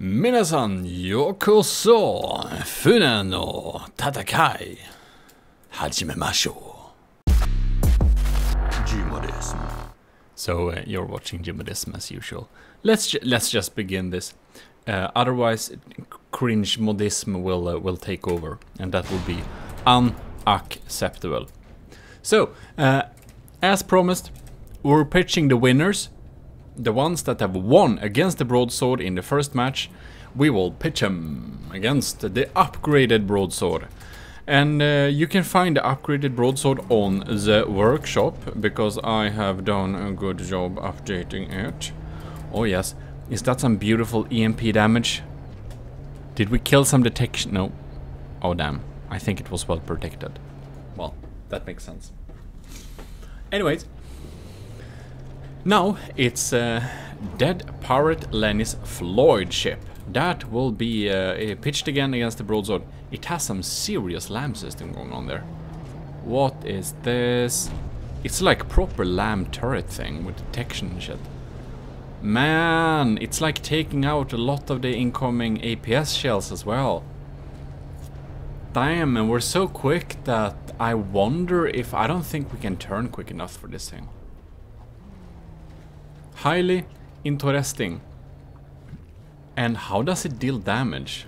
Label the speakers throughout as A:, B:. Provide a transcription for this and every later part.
A: Minasan yokoso funa no tatakai hajimemashou. Gmodism. So uh, you're watching Gmodism as usual. Let's ju let's just begin this. Uh, otherwise, cringe modism will uh, will take over, and that will be unacceptable. So, uh, as promised, we're pitching the winners, the ones that have won against the broadsword in the first match. We will pitch them against the upgraded broadsword. And uh, you can find the upgraded broadsword on the workshop, because I have done a good job updating it. Oh yes, is that some beautiful EMP damage? Did we kill some detection? No. Oh damn, I think it was well protected. Well, that makes sense. Anyways, now it's uh, Dead Pirate Lenny's Floyd ship. That will be uh, pitched again against the broadsword. It has some serious LAM system going on there. What is this? It's like proper LAM turret thing with detection and shit. Man, it's like taking out a lot of the incoming APS shells as well. Damn, and we're so quick that I wonder if I don't think we can turn quick enough for this thing. Highly interesting. And how does it deal damage?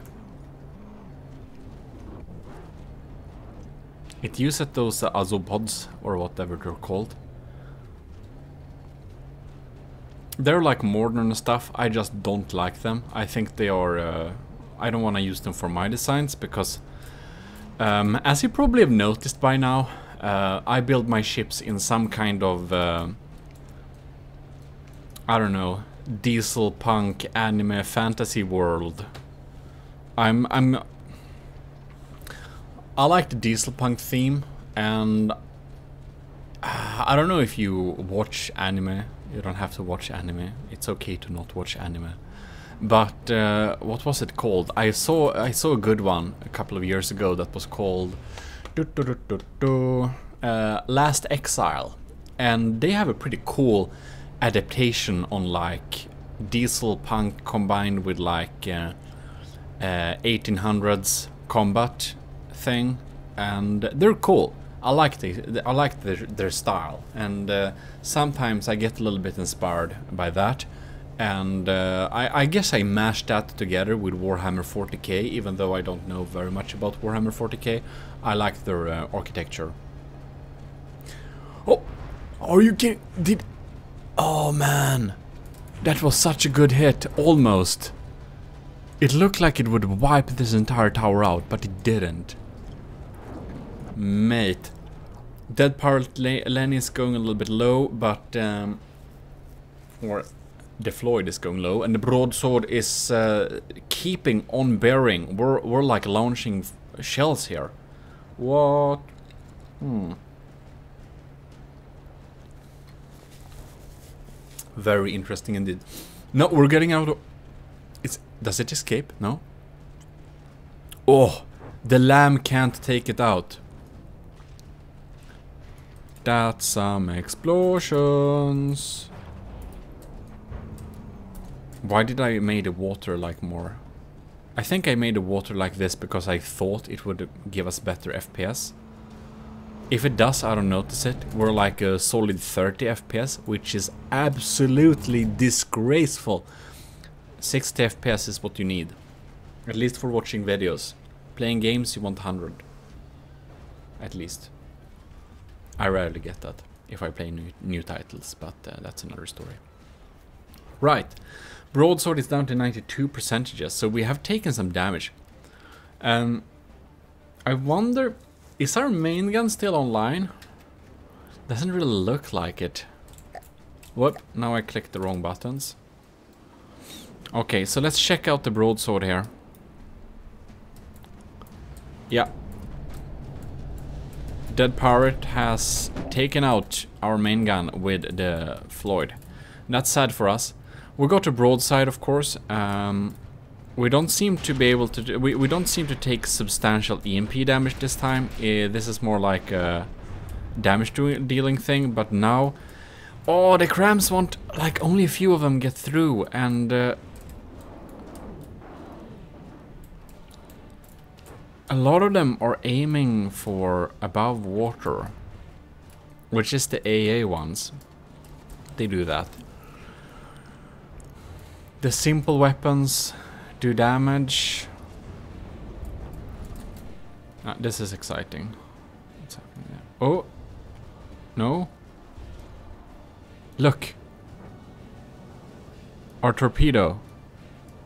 A: It uses those uh, azopods, or whatever they're called. They're like modern stuff, I just don't like them. I think they are... Uh, I don't want to use them for my designs, because... Um, as you probably have noticed by now, uh, I build my ships in some kind of... I don't know, diesel punk anime fantasy world. I'm I'm I like the diesel punk theme and uh, I don't know if you watch anime. You don't have to watch anime. It's okay to not watch anime. But uh, what was it called? I saw I saw a good one a couple of years ago that was called uh, Last Exile, and they have a pretty cool adaptation on like diesel punk combined with like uh, uh, 1800s combat thing and they're cool. I like the I like their, their style and uh, sometimes I get a little bit inspired by that and uh, I, I guess I mashed that together with Warhammer 40k even though I don't know very much about Warhammer 40k I like their uh, architecture. Oh are you kidding? Did Oh man, that was such a good hit, almost. It looked like it would wipe this entire tower out, but it didn't. Mate. Dead Pirate Lenny is going a little bit low, but... Um, or the Floyd is going low, and the broadsword is uh, keeping on bearing. We're, we're like launching shells here. What? Hmm. Very interesting indeed. No, we're getting out of... It's... Does it escape? No? Oh! The LAM can't take it out. That's some explosions. Why did I made the water like more? I think I made the water like this because I thought it would give us better FPS. If it does, I don't notice it. We're like a solid 30 FPS, which is absolutely disgraceful. 60 FPS is what you need. At least for watching videos. Playing games, you want 100. At least. I rarely get that if I play new, new titles, but uh, that's another story. Right. Broadsword is down to 92 percentages, so we have taken some damage. Um, I wonder is our main gun still online? Doesn't really look like it. Whoop, Now I clicked the wrong buttons. Okay, so let's check out the broadsword here. Yeah. Dead Pirate has taken out our main gun with the Floyd. That's sad for us. We got a broadside, of course. Um, we don't seem to be able to do, we, we don't seem to take substantial EMP damage this time. Uh, this is more like a damage dealing thing, but now... Oh, the crams want, like, only a few of them get through, and... Uh, a lot of them are aiming for above water, which is the AA ones. They do that. The simple weapons, do damage. Ah, this is exciting. What's happening there? Oh! No? Look! Our torpedo.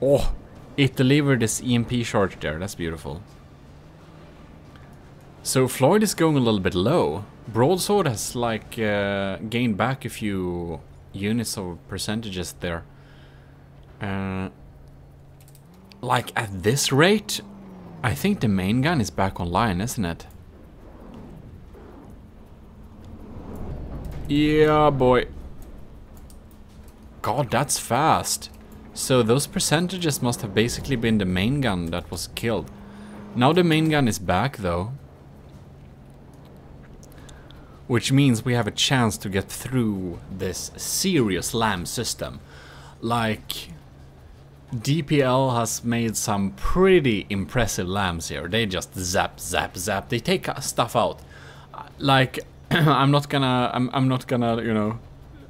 A: Oh! It delivered this EMP charge there, that's beautiful. So Floyd is going a little bit low. Broadsword has like uh, gained back a few units of percentages there. Uh, like at this rate, I think the main gun is back online, isn't it? Yeah, boy. God, that's fast. So those percentages must have basically been the main gun that was killed. Now the main gun is back though. Which means we have a chance to get through this serious LAM system. Like, DPL has made some pretty impressive LAMs here. They just zap, zap, zap. They take stuff out. Like, I'm not gonna, I'm, I'm not gonna, you know,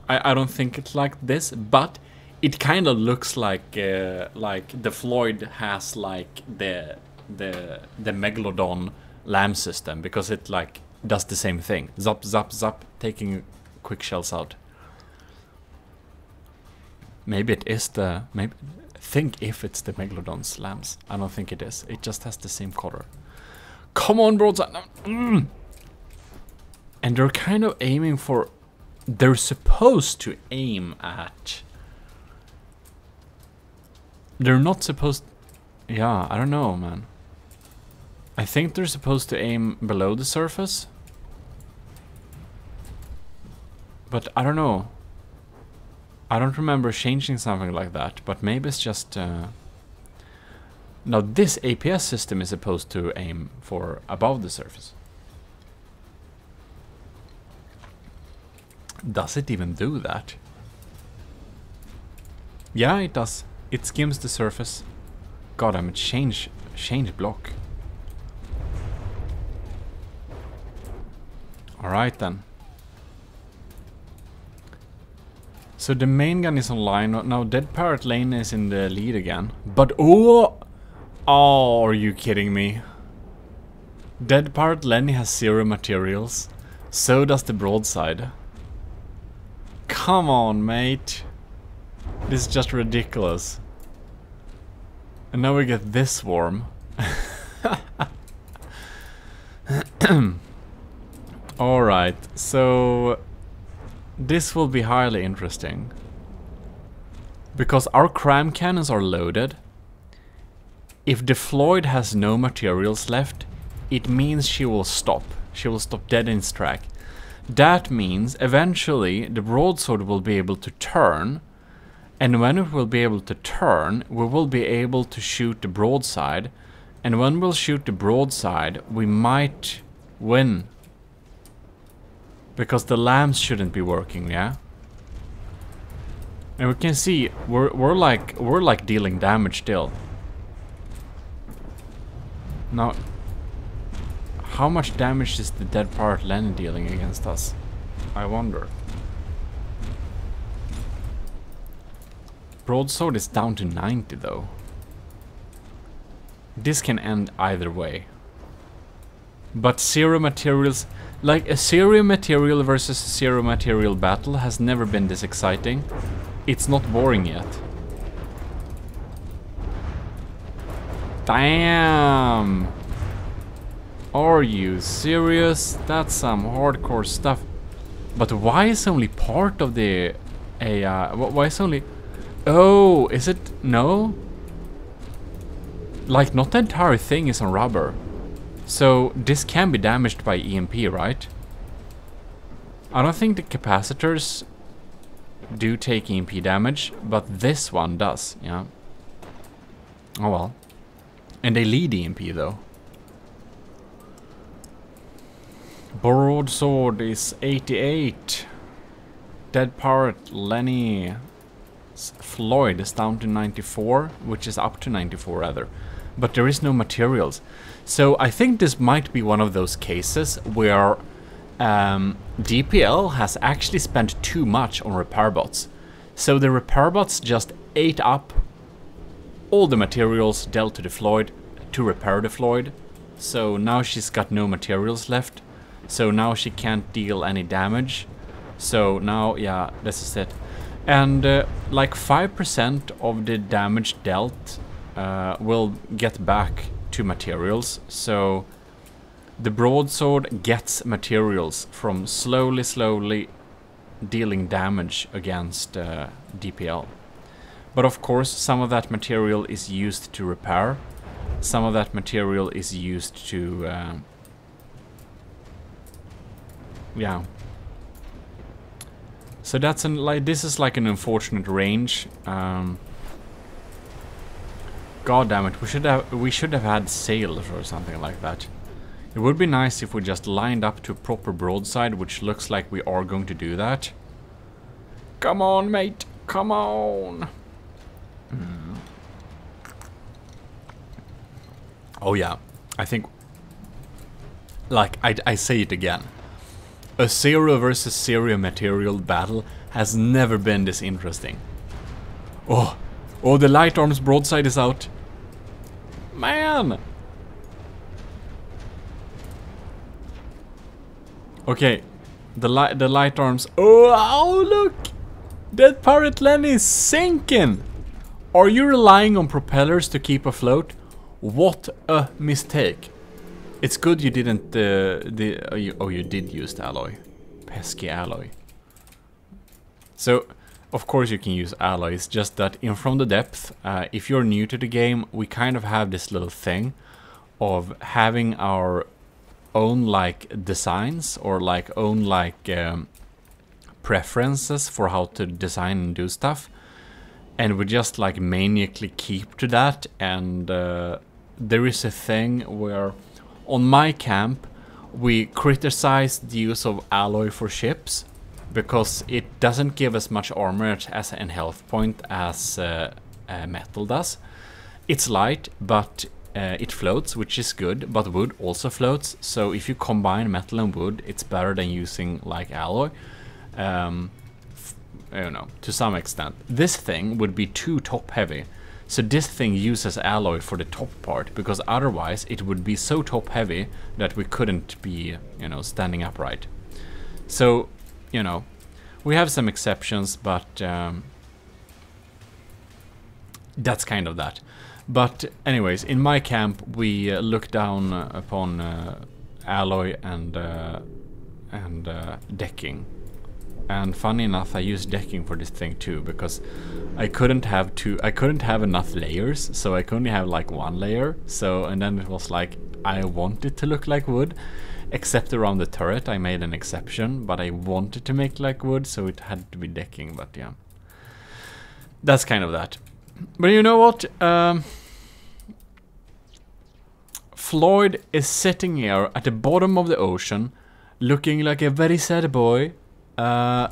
A: I, I don't think it's like this, but it kind of looks like, uh, like the Floyd has like the, the, the Megalodon LAM system because it like does the same thing. Zap, zap, zap, taking quick shells out. Maybe it is the... Maybe, think if it's the Megalodon slams. I don't think it is. It just has the same color. Come on, broadside. Mm. And they're kind of aiming for... They're supposed to aim at... They're not supposed... Yeah, I don't know, man. I think they're supposed to aim below the surface. But I don't know. I don't remember changing something like that, but maybe it's just... Uh... Now this APS system is supposed to aim for above the surface. Does it even do that? Yeah, it does. It skims the surface. God, I'm a change, change block. Alright then. So the main gun is online. Now Dead Pirate Lenny is in the lead again. But oh! Oh, are you kidding me? Dead Pirate Lenny has zero materials. So does the broadside. Come on, mate. This is just ridiculous. And now we get this swarm. Alright, so this will be highly interesting. Because our cram cannons are loaded. If the Floyd has no materials left, it means she will stop. She will stop dead in track. That means eventually the broadsword will be able to turn and when it will be able to turn, we will be able to shoot the broadside and when we'll shoot the broadside, we might win because the LAMs shouldn't be working, yeah? And we can see we're we're like we're like dealing damage still. Now how much damage is the Dead Pirate Lenny dealing against us? I wonder. Broadsword is down to 90 though. This can end either way. But zero materials like, a zero material versus zero material battle has never been this exciting. It's not boring yet. Damn! Are you serious? That's some hardcore stuff. But why is only part of the AI? Why is only... Oh, is it... No? Like, not the entire thing is on rubber. So this can be damaged by EMP, right? I don't think the capacitors do take EMP damage, but this one does, yeah. Oh well. And they lead EMP though. Broadsword is 88. Dead Pirate, Lenny, Floyd is down to 94, which is up to 94 rather. but there is no materials. So I think this might be one of those cases where um, DPL has actually spent too much on repair bots. So the repair bots just ate up all the materials dealt to the Floyd to repair the Floyd. So now she's got no materials left. So now she can't deal any damage. So now, yeah, this is it. And uh, like 5% of the damage dealt uh, will get back materials. So the broadsword gets materials from slowly, slowly dealing damage against uh, DPL. But of course, some of that material is used to repair. Some of that material is used to... Uh, yeah. So that's an like this is like an unfortunate range. Um, God damn it! We should have we should have had sails or something like that. It would be nice if we just lined up to a proper broadside, which looks like we are going to do that. Come on, mate! Come on! Mm. Oh yeah, I think... Like, I, I say it again. A zero versus zero material battle has never been this interesting. Oh, oh the light arms broadside is out. Man! Okay, the light the light arms. Oh, oh look! That pirate Lenny is sinking! Are you relying on propellers to keep afloat? What a mistake. It's good you didn't... Uh, the, oh, you, oh, you did use the alloy. Pesky alloy. So, of course you can use alloys, just that in From the Depth, uh, if you're new to the game, we kind of have this little thing of having our own like designs or like own like um, preferences for how to design and do stuff. And we just like maniacally keep to that. And uh, there is a thing where on my camp we criticize the use of alloy for ships because it doesn't give as much armor as an health point as uh, uh, metal does. It's light, but uh, it floats, which is good, but wood also floats, so if you combine metal and wood, it's better than using like alloy. Um, I don't know, to some extent. This thing would be too top heavy. So this thing uses alloy for the top part, because otherwise it would be so top heavy that we couldn't be, you know, standing upright. So, you know, we have some exceptions, but um, that's kind of that. But anyways, in my camp we uh, look down upon uh, alloy and uh, and uh, decking and funny enough, I used decking for this thing too because I couldn't have two. I couldn't have enough layers, so I could only have like one layer. So and then it was like I want it to look like wood, except around the turret. I made an exception, but I wanted to make like wood, so it had to be decking. But yeah, that's kind of that. But you know what? Um, Floyd is sitting here at the bottom of the ocean, looking like a very sad boy uh,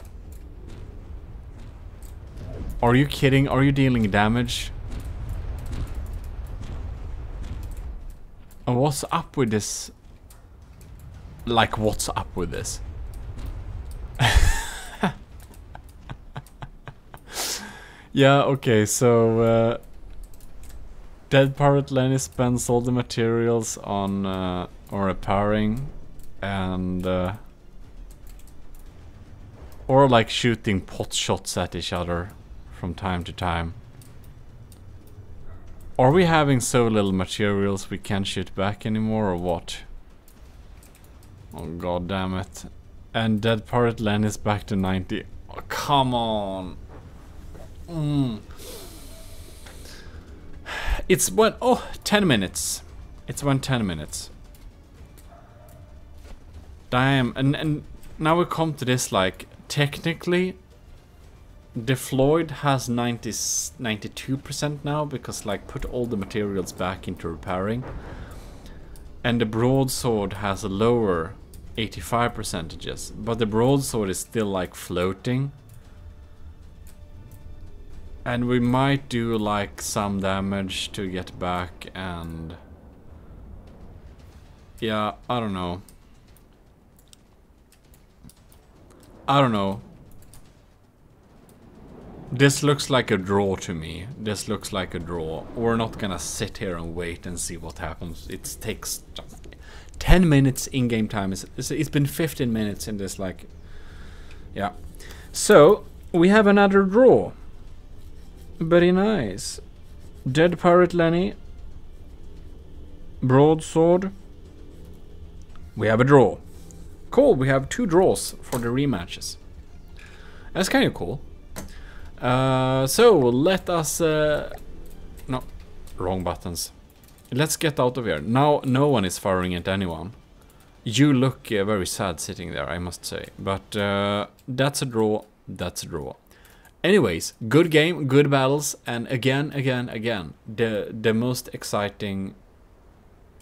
A: are you kidding? Are you dealing damage? what's up with this? Like, what's up with this? yeah, okay, so... Uh, Dead Pirate Lenny spends all the materials on, uh, on repairing and... Uh, or like shooting pot shots at each other from time to time. Are we having so little materials we can't shoot back anymore or what? Oh god damn it. And Dead Pirate Lenny is back to 90. Oh, come on. Mm. It's when oh 10 minutes. It's when 10 minutes. Damn and and now we come to this like technically the Floyd has 90, 92% now because like put all the materials back into repairing. And the broadsword has a lower 85 percentages, but the broadsword is still like floating. And we might do like some damage to get back and... Yeah, I don't know. I don't know. This looks like a draw to me. This looks like a draw. We're not gonna sit here and wait and see what happens. It takes 10 minutes in-game time. It's, it's been 15 minutes in this, like... Yeah. So, we have another draw. Very nice. Dead Pirate Lenny. Broadsword. We have a draw. Cool, we have two draws for the rematches. That's kind of cool. Uh, so, let us... Uh, no, wrong buttons. Let's get out of here. Now no one is firing at anyone. You look uh, very sad sitting there, I must say. But uh, that's a draw, that's a draw. Anyways, good game, good battles, and again, again, again, the the most exciting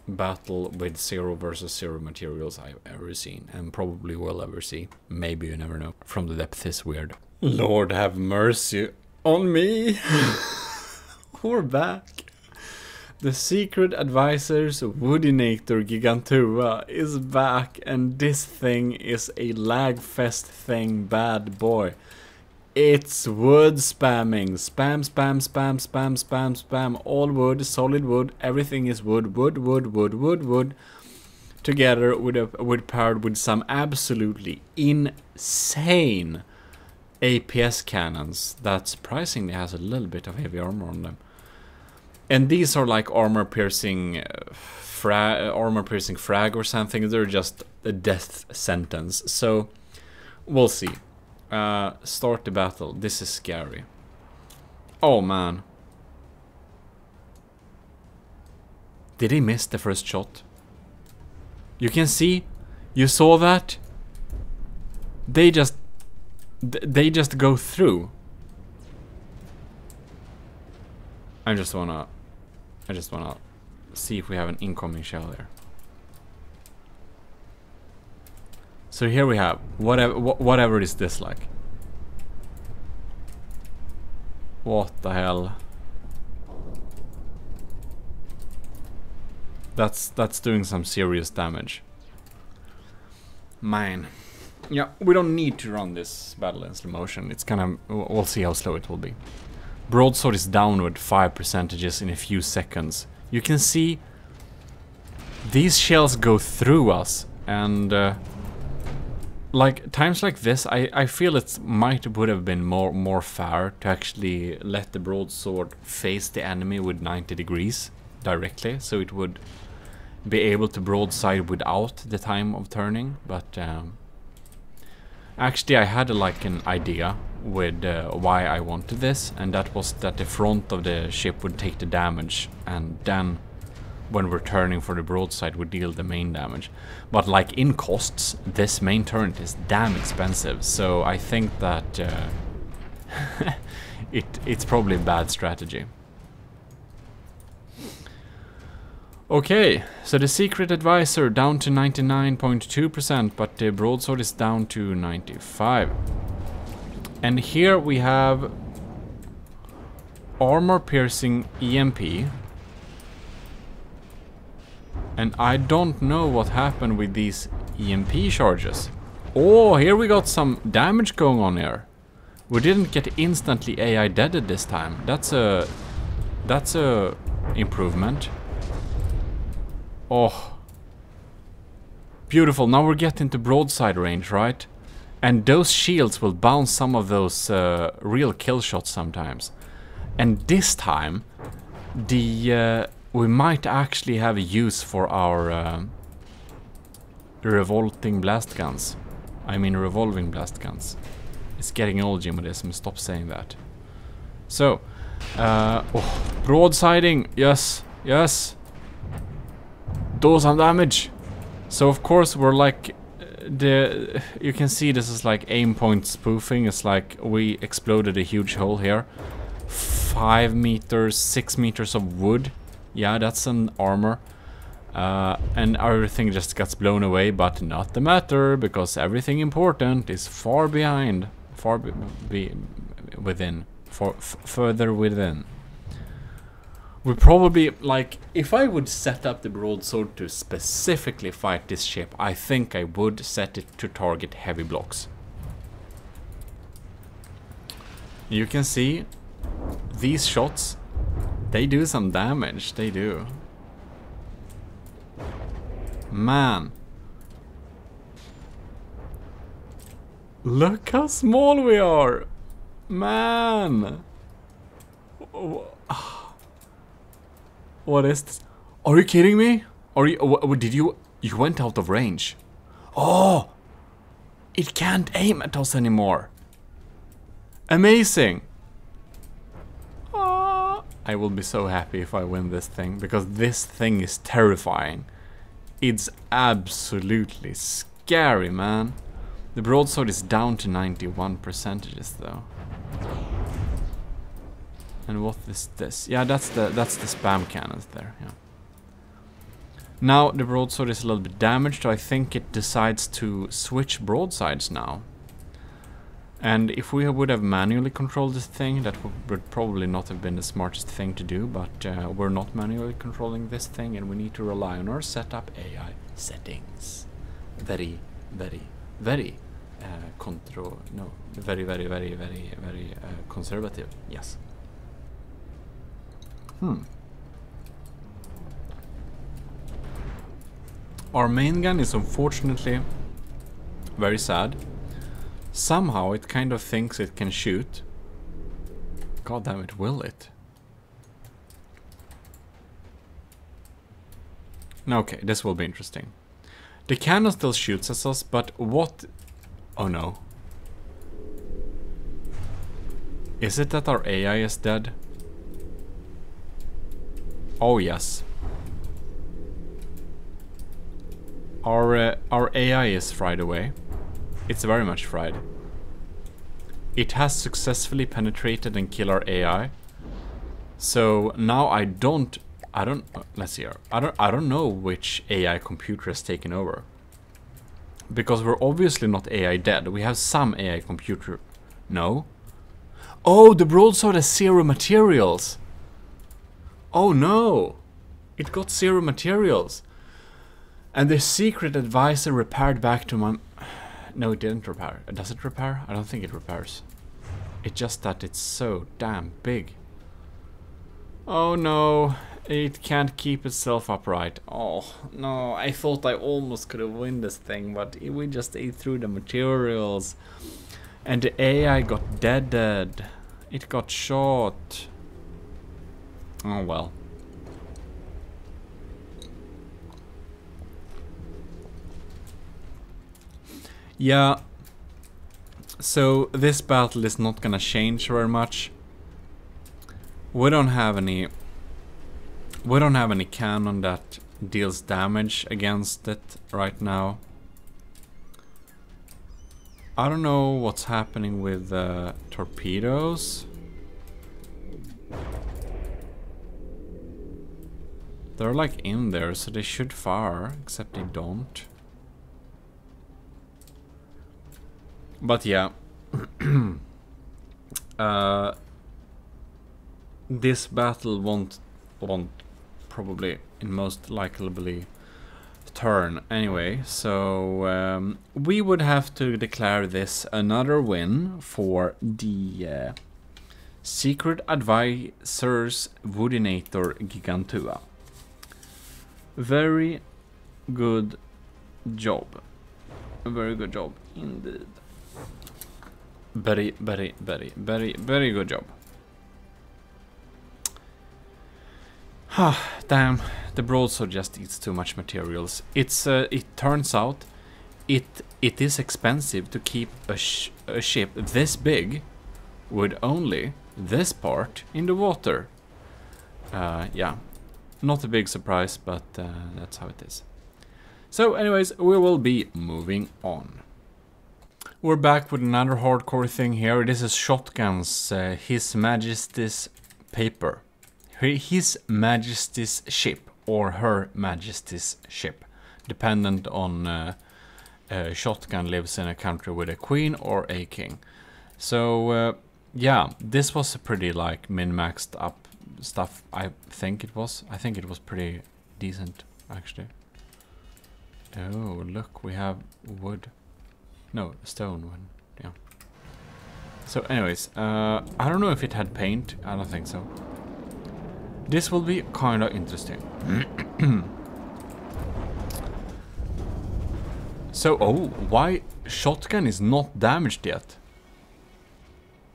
A: battle with zero versus zero materials I've ever seen, and probably will ever see. Maybe you never know. From the depth is weird. Lord have mercy on me. We're back. The secret advisor's Woodinator Gigantua is back and this thing is a lagfest thing bad boy. It's wood spamming. Spam, spam, spam, spam, spam, spam. All wood, solid wood. Everything is wood, wood, wood, wood, wood, wood. Together with a with paired with some absolutely insane APS cannons that surprisingly has a little bit of heavy armor on them. And these are like armor piercing uh, armor piercing frag or something. They're just a death sentence. So we'll see. Uh, start the battle. This is scary. Oh man. Did he miss the first shot? You can see, you saw that? They just, they just go through. I just wanna, I just wanna see if we have an incoming shell there. So here we have whatever wh whatever is this like. What the hell? That's that's doing some serious damage. Man. Yeah, we don't need to run this battle in slow motion. It's kind of... We'll see how slow it will be. Broadsword is downward 5 percentages in a few seconds. You can see these shells go through us and... Uh, like times like this, I, I feel it might would have been more more fair to actually let the broadsword face the enemy with 90 degrees directly, so it would be able to broadside without the time of turning. But um, actually, I had like an idea with uh, why I wanted this, and that was that the front of the ship would take the damage, and then when we're turning for the broadside would deal the main damage. But like in costs, this main turret is damn expensive, so I think that uh, it it's probably a bad strategy. Okay, so the secret advisor down to 99.2%, but the broadsword is down to 95. And here we have armor piercing EMP, and I don't know what happened with these EMP charges. Oh, here we got some damage going on here. We didn't get instantly AI deaded this time. That's a... That's a improvement. Oh. Beautiful, now we're getting to broadside range, right? And those shields will bounce some of those uh, real kill shots sometimes. And this time, the uh, we might actually have a use for our uh, revolting blast guns. I mean revolving blast guns. It's getting old, Gmodism, stop saying that. So, uh, oh, broadsiding, yes, yes. Do some damage. So of course we're like, uh, the you can see this is like aim point spoofing. It's like we exploded a huge hole here. Five meters, six meters of wood yeah, that's an armor. Uh, and everything just gets blown away, but not the matter, because everything important is far behind, far be, be within, for further within. We probably, like, if I would set up the broadsword to specifically fight this ship, I think I would set it to target heavy blocks. You can see these shots, they do some damage, they do. Man. Look how small we are! Man! Ah. What is this? Are you kidding me? Are you, did you, you went out of range? Oh! It can't aim at us anymore. Amazing! Oh, I will be so happy if I win this thing, because this thing is terrifying. It's absolutely scary, man. The broadsword is down to 91 percentages, though. And what is this? Yeah, that's the that's the spam cannons there. Yeah. Now the broadsword is a little bit damaged, so I think it decides to switch broadsides now. And if we would have manually controlled this thing, that would probably not have been the smartest thing to do, but uh, we're not manually controlling this thing and we need to rely on our setup AI settings. Very, very, very uh, control, no, very, very, very, very, very uh, conservative, yes. Hmm. Our main gun is unfortunately very sad. Somehow it kind of thinks it can shoot. God damn it, will it? Okay, this will be interesting. The cannon still shoots at us, but what... Oh no. Is it that our AI is dead? Oh yes. Our, uh, our AI is fried away. It's very much fried. It has successfully penetrated and killed our AI. So now I don't, I don't, uh, let's see here. I don't, I don't know which AI computer has taken over. Because we're obviously not AI dead. We have some AI computer. No? Oh, the broadsword has zero materials. Oh no! It got zero materials. And the secret advisor repaired back to my... No, it didn't repair. Does it repair? I don't think it repairs. It's just that it's so damn big. Oh no, it can't keep itself upright. Oh no, I thought I almost could have won this thing, but we just ate through the materials. And the AI got deaded. It got shot. Oh well. Yeah. So this battle is not gonna change very much. We don't have any... We don't have any cannon that deals damage against it right now. I don't know what's happening with uh, torpedoes. They're like in there, so they should fire, except they don't. But yeah. uh, this battle won't, won't probably, in most likely, turn anyway. So um, we would have to declare this another win for the uh, Secret Advisors Woodinator Gigantua. Very good job. A very good job indeed. Very, very, very, very, very good job. Ah, damn. The broadsword just eats too much materials. It's, uh, it turns out, it it is expensive to keep a, sh a ship this big with only this part in the water. Uh, yeah, not a big surprise, but uh, that's how it is. So anyways, we will be moving on. We're back with another hardcore thing here. This is Shotgun's uh, His Majesty's paper. His Majesty's ship or Her Majesty's ship. Dependent on uh, uh, Shotgun lives in a country with a queen or a king. So uh, yeah, this was a pretty like min-maxed up stuff. I think it was. I think it was pretty decent actually. Oh, look, we have wood. No, stone one. Yeah. So, anyways, uh, I don't know if it had paint. I don't think so. This will be kind of interesting. so, oh, why shotgun is not damaged yet?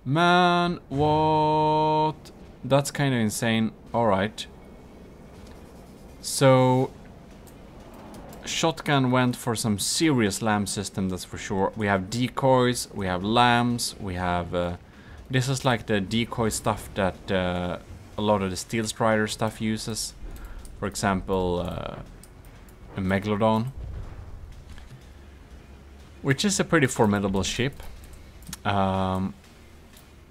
A: Man, what? That's kind of insane. Alright. So, shotgun went for some serious LAM system, that's for sure. We have decoys, we have LAMs, we have... Uh, this is like the decoy stuff that uh, a lot of the Steel Strider stuff uses. For example, uh, a Megalodon. Which is a pretty formidable ship. Um,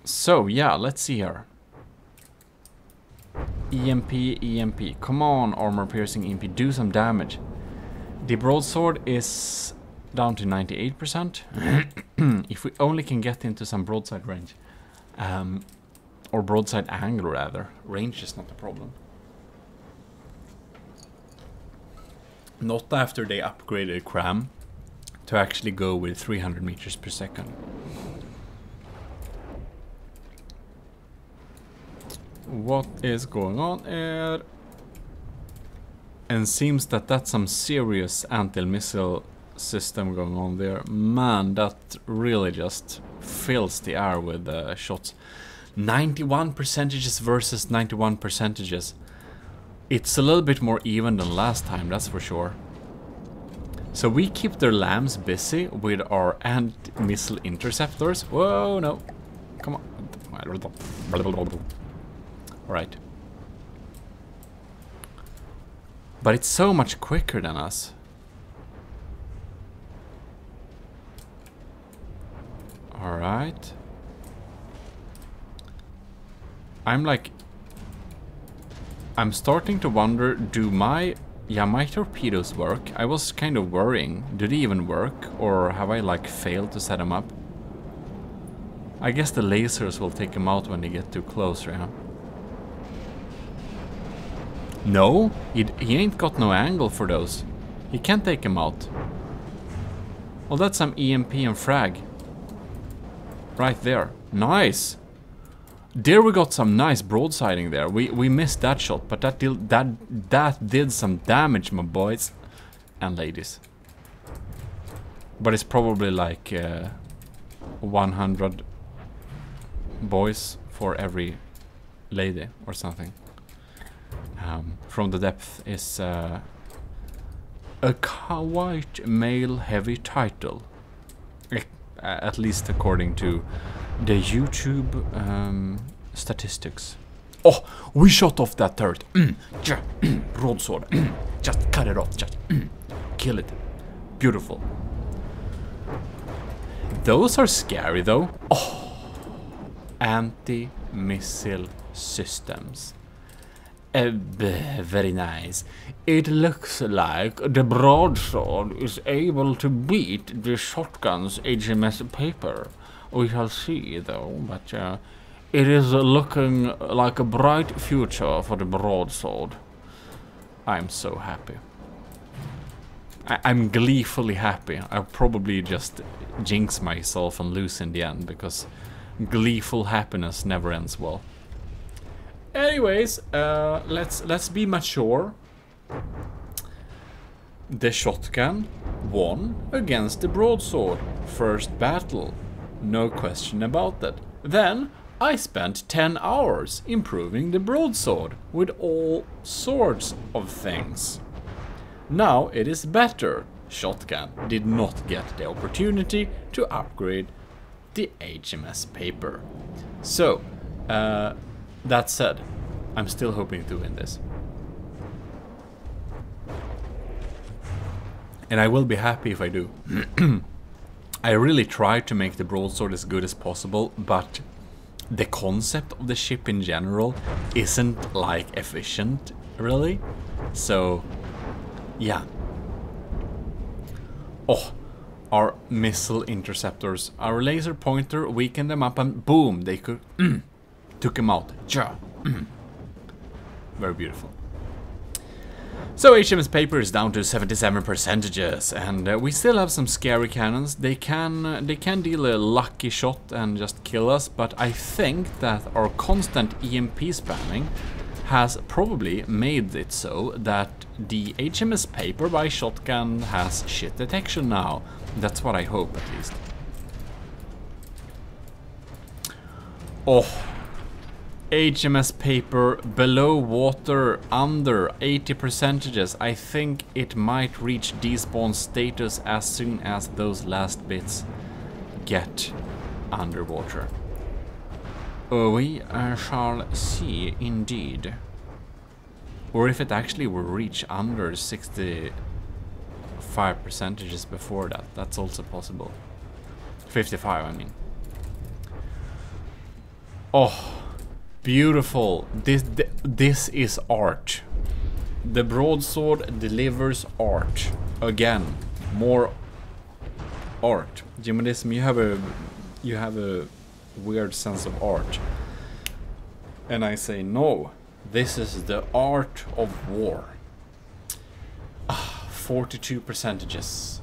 A: so, yeah, let's see here. EMP, EMP. Come on, armor piercing EMP, do some damage. The broadsword is down to 98%. if we only can get into some broadside range. Um, or broadside angle, rather. Range is not a problem. Not after they upgraded Cram to actually go with 300 meters per second. What is going on here? And seems that that's some serious anti-missile system going on there. Man, that really just fills the air with uh, shots. 91 percentages versus 91 percentages. It's a little bit more even than last time, that's for sure. So we keep their LAMs busy with our anti-missile interceptors. Whoa, no. Come on. Alright. But it's so much quicker than us. Alright. I'm like... I'm starting to wonder, do my... Yeah, my torpedoes work? I was kind of worrying. Do they even work? Or have I like failed to set them up? I guess the lasers will take them out when they get too close, right? No, he, he ain't got no angle for those. He can't take him out. Well, that's some EMP and frag. Right there. Nice. There we got some nice broadsiding there. We we missed that shot, but that did, that that did some damage, my boys and ladies. But it's probably like uh, 100 boys for every lady or something um, from the depth is uh, a quite male-heavy title. Eh, at least according to the YouTube um, statistics. Oh, we shot off that turret. Mm, mm, broadsword. Mm, just cut it off. Just mm, kill it. Beautiful. Those are scary though. Oh, anti-missile systems. Uh, very nice. It looks like the broadsword is able to beat the shotgun's HMS paper. We shall see, though, but uh, it is looking like a bright future for the broadsword. I'm so happy. I I'm gleefully happy. I'll probably just jinx myself and lose in the end, because gleeful happiness never ends well. Anyways, uh, let's let's be mature. The shotgun won against the broadsword. First battle. No question about that. Then I spent 10 hours improving the broadsword with all sorts of things. Now it is better. Shotgun did not get the opportunity to upgrade the HMS paper. So, uh, that said, I'm still hoping to win this. And I will be happy if I do. I really tried to make the broadsword as good as possible, but the concept of the ship in general isn't like efficient, really. So, yeah. Oh, our missile interceptors. Our laser pointer weakened them up and boom, they could took him out. Very beautiful. So HMS paper is down to 77 percentages, and uh, we still have some scary cannons. They can uh, they can deal a lucky shot and just kill us, but I think that our constant EMP spamming has probably made it so that the HMS paper by shotgun has shit detection now. That's what I hope at least. Oh, HMS paper below water under 80 percentages. I think it might reach despawn status as soon as those last bits get underwater. We uh, shall see indeed. Or if it actually will reach under 65 percentages before that. That's also possible. 55 I mean. Oh, beautiful. This, this is art. The broadsword delivers art. Again, more art. Gmodism, you have a you have a weird sense of art. And I say no. This is the art of war. Ah, 42 percentages.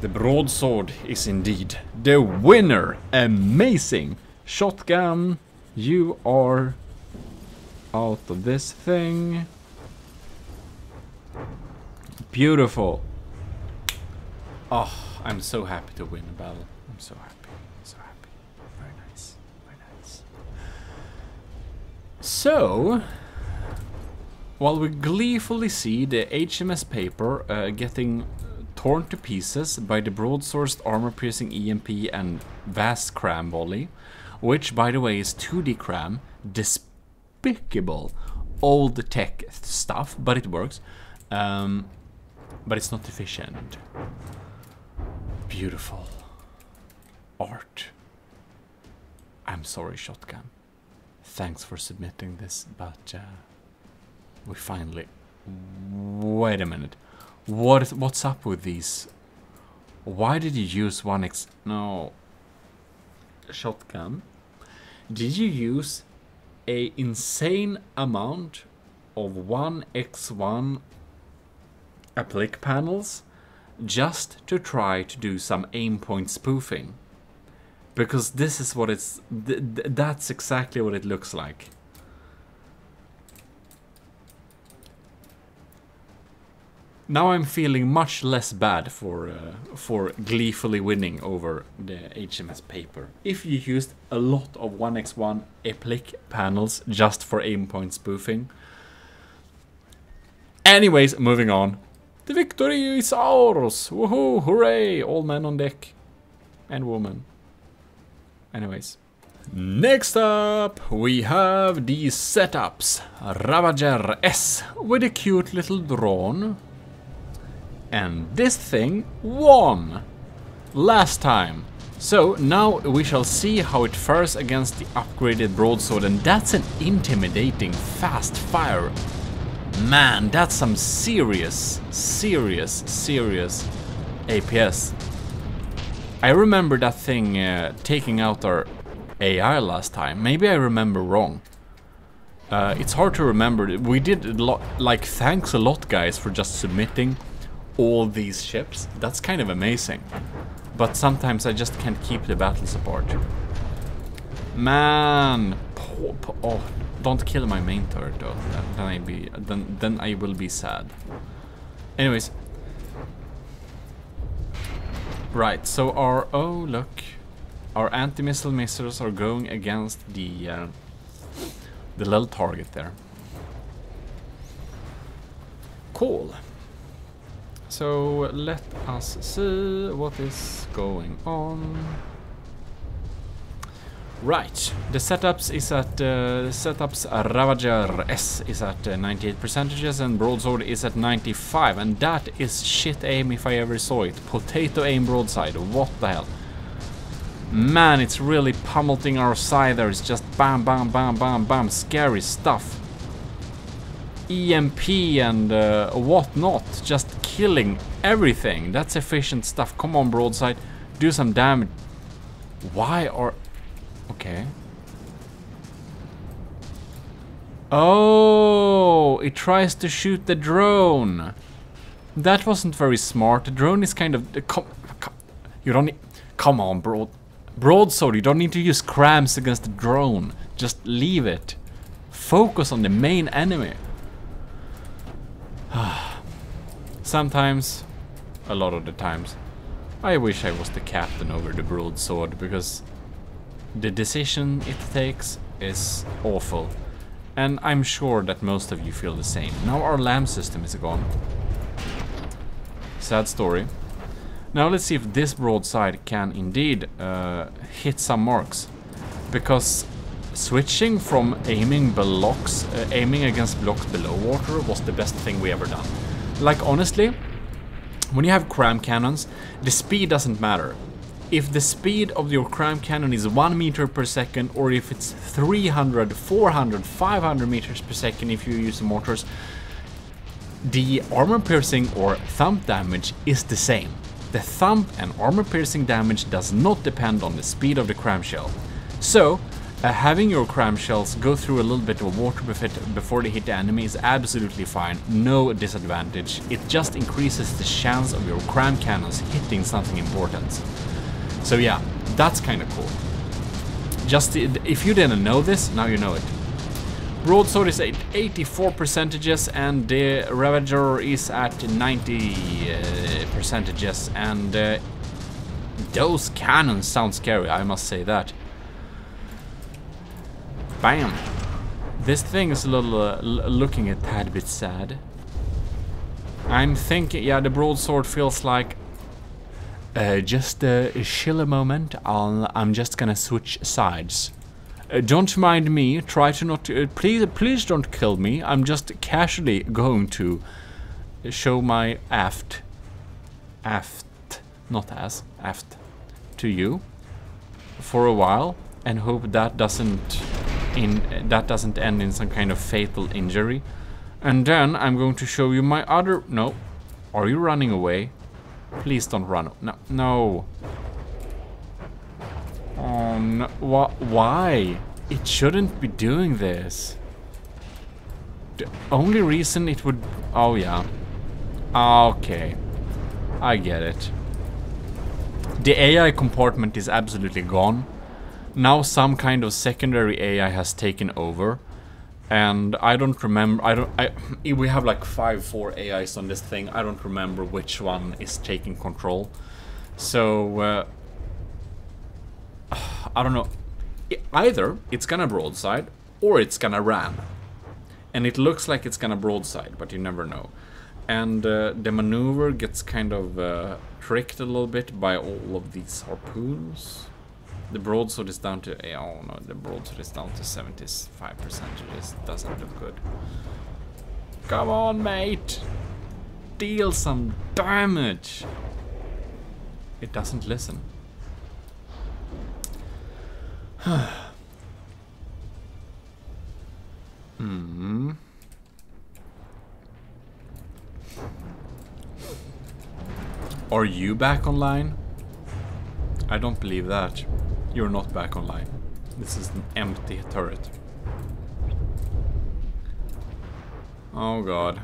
A: The broadsword is indeed the winner. Amazing. Shotgun, you are out of this thing. Beautiful. Oh, I'm so happy to win a battle. I'm so happy. So happy. Very nice. Very nice. So, while we gleefully see the HMS paper uh, getting torn to pieces by the broadsword armor-piercing EMP and vast cram volley, which by the way is 2D cram, despicable old tech stuff, but it works. Um, but it's not efficient. Beautiful art. I'm sorry, Shotgun. Thanks for submitting this, but uh, we finally. Wait a minute. What? What's up with these? Why did you use one X? No. Shotgun. Did you use a insane amount of 1x1 applique panels just to try to do some aim point spoofing? Because this is what it's... Th th that's exactly what it looks like. Now I'm feeling much less bad for uh, for gleefully winning over the HMS paper. If you used a lot of 1x1 applique panels just for aim point spoofing. Anyways, moving on. The victory is ours! Woohoo! Hooray! All men on deck. And woman. Anyways. Next up, we have the setups. Ravager S with a cute little drone and this thing won! Last time. So now we shall see how it fares against the upgraded broadsword and that's an intimidating fast fire. Man, that's some serious, serious, serious APS. I remember that thing uh, taking out our AI last time. Maybe I remember wrong. Uh, it's hard to remember. We did like thanks a lot guys for just submitting all these ships. That's kind of amazing. But sometimes I just can't keep the battle support. Man! Oh, don't kill my main turret though. Then I be then then I will be sad. Anyways. Right, so our oh look. Our anti-missile missiles are going against the uh, the little target there. Cool. So let us see what is going on. Right, the setups is at uh, setups Ravager S is at uh, 98 percentages and broadsword is at 95 and that is shit aim if I ever saw it. Potato aim broadside, what the hell? Man, it's really pummeling our side there. It's just bam, bam, bam, bam, bam. Scary stuff. EMP and uh, whatnot, just killing everything. That's efficient stuff. Come on, broadside, do some damage. Why are... Okay. Oh, it tries to shoot the drone. That wasn't very smart. The drone is kind of... Uh, come, you don't need... Come on, broad... Broadsword, you don't need to use crams against the drone. Just leave it. Focus on the main enemy. Sometimes, a lot of the times, I wish I was the captain over the broadsword because the decision it takes is awful. And I'm sure that most of you feel the same. Now our LAM system is gone. Sad story. Now let's see if this broadside can indeed uh, hit some marks. Because switching from aiming blocks, uh, aiming against blocks below water was the best thing we ever done. Like honestly, when you have cram cannons, the speed doesn't matter if the speed of your cram cannon is 1 meter per second or if it's 300, 400, 500 meters per second if you use the mortars, the armor piercing or thump damage is the same. The thump and armor piercing damage does not depend on the speed of the cram shell. So, uh, having your cram shells go through a little bit of water before they hit the enemy is absolutely fine, no disadvantage. It just increases the chance of your cram cannons hitting something important. So yeah, that's kind of cool. Just if you didn't know this, now you know it. Broadsword is at 84 percentages and the Ravager is at 90 uh, percentages and uh, those cannons sound scary, I must say that. Bam! This thing is a little uh, looking a tad bit sad. I'm thinking, yeah, the broadsword feels like uh, just a chill a moment, I'll, I'm just gonna switch sides. Uh, don't mind me, try to not, uh, please, please don't kill me, I'm just casually going to show my aft, aft, not as, aft, to you for a while and hope that doesn't in that doesn't end in some kind of fatal injury. And then I'm going to show you my other... No. Are you running away? Please don't run. No. No. Oh, no. Wh why? It shouldn't be doing this. The only reason it would... Oh, yeah. Ah, okay. I get it. The AI compartment is absolutely gone. Now some kind of secondary AI has taken over and I don't remember. I don't. I we have like five, four AIs on this thing. I don't remember which one is taking control. So uh, I don't know. Either it's gonna broadside or it's gonna ram, and it looks like it's gonna broadside, but you never know. And uh, the maneuver gets kind of uh, tricked a little bit by all of these harpoons. The broadsword is down to... Oh no, the broadsword is down to 75%. It doesn't look good. Come on, mate! Deal some damage! It doesn't listen. hmm. Are you back online? I don't believe that. You're not back online. This is an empty turret. Oh god.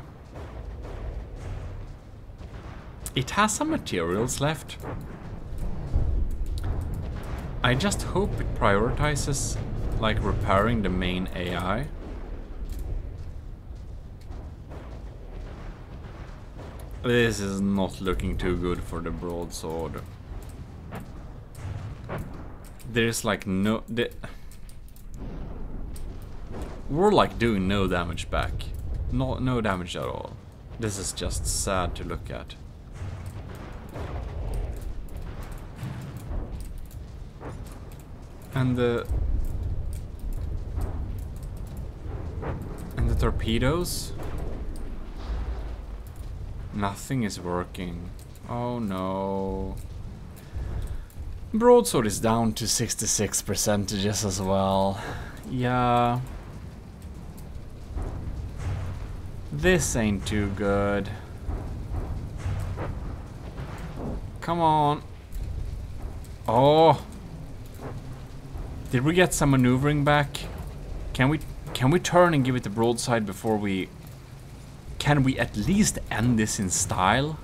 A: It has some materials left. I just hope it prioritizes like repairing the main AI. This is not looking too good for the broadsword there's like no... The, we're like doing no damage back. No, no damage at all. This is just sad to look at. And the... And the torpedoes? Nothing is working. Oh no. Broadsword is down to 66 percentages as well. Yeah. This ain't too good. Come on. Oh. Did we get some maneuvering back? Can we can we turn and give it the broadside before we can we at least end this in style?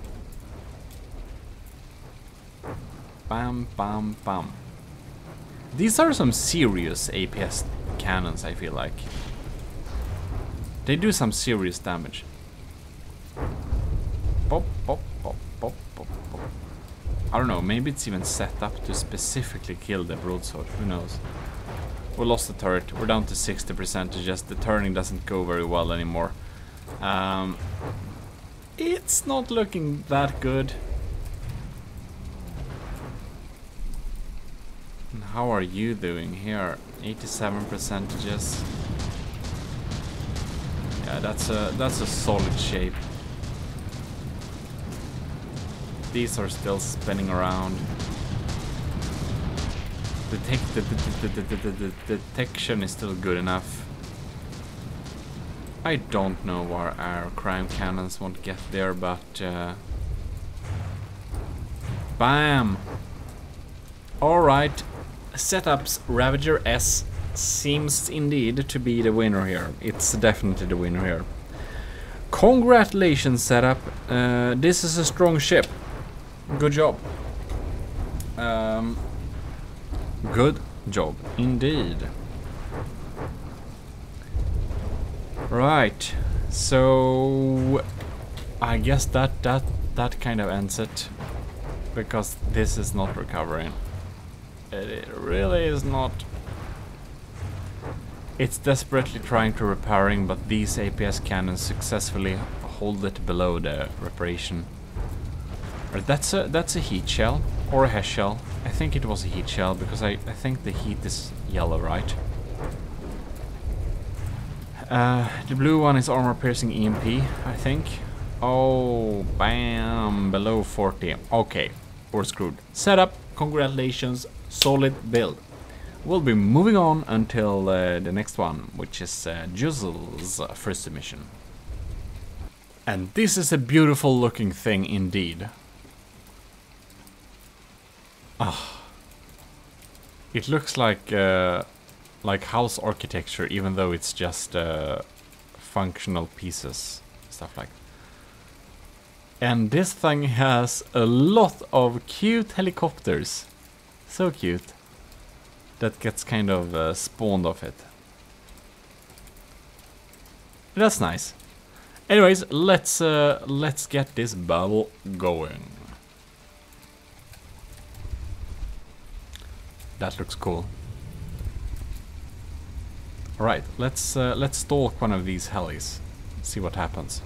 A: Bam bam bam. These are some serious APS cannons, I feel like. They do some serious damage. Pop, pop, pop, pop, pop, pop. I don't know, maybe it's even set up to specifically kill the broadsword, who knows. We lost the turret, we're down to 60%, just the turning doesn't go very well anymore. Um, it's not looking that good. How are you doing here? 87 percentages. Yeah, that's a that's a solid shape. These are still spinning around. The, the, the, the, detection is still good enough. I don't know where our cram cannons won't get there, but... Uh, bam! Alright, Setup's Ravager S seems indeed to be the winner here. It's definitely the winner here. Congratulations, Setup. Uh, this is a strong ship. Good job. Um, good job, indeed. Right, so I guess that that that kind of ends it because this is not recovering. It really is not. It's desperately trying to repairing, but these APS cannons successfully hold it below the reparation. That's a that's a heat shell or a HESH shell. I think it was a heat shell because I, I think the heat is yellow, right? Uh, the blue one is armor piercing EMP, I think. Oh, bam, below 40. Okay, we're screwed. Setup, congratulations, solid build. We'll be moving on until uh, the next one, which is uh, Juzzle's first submission. And this is a beautiful looking thing indeed. Ah. It looks like uh, like house architecture, even though it's just uh, functional pieces, stuff like. And this thing has a lot of cute helicopters. So cute. That gets kind of uh, spawned off it. That's nice. Anyways, let's uh, let's get this battle going. That looks cool. All right, let's uh, let's stalk one of these helis. See what happens.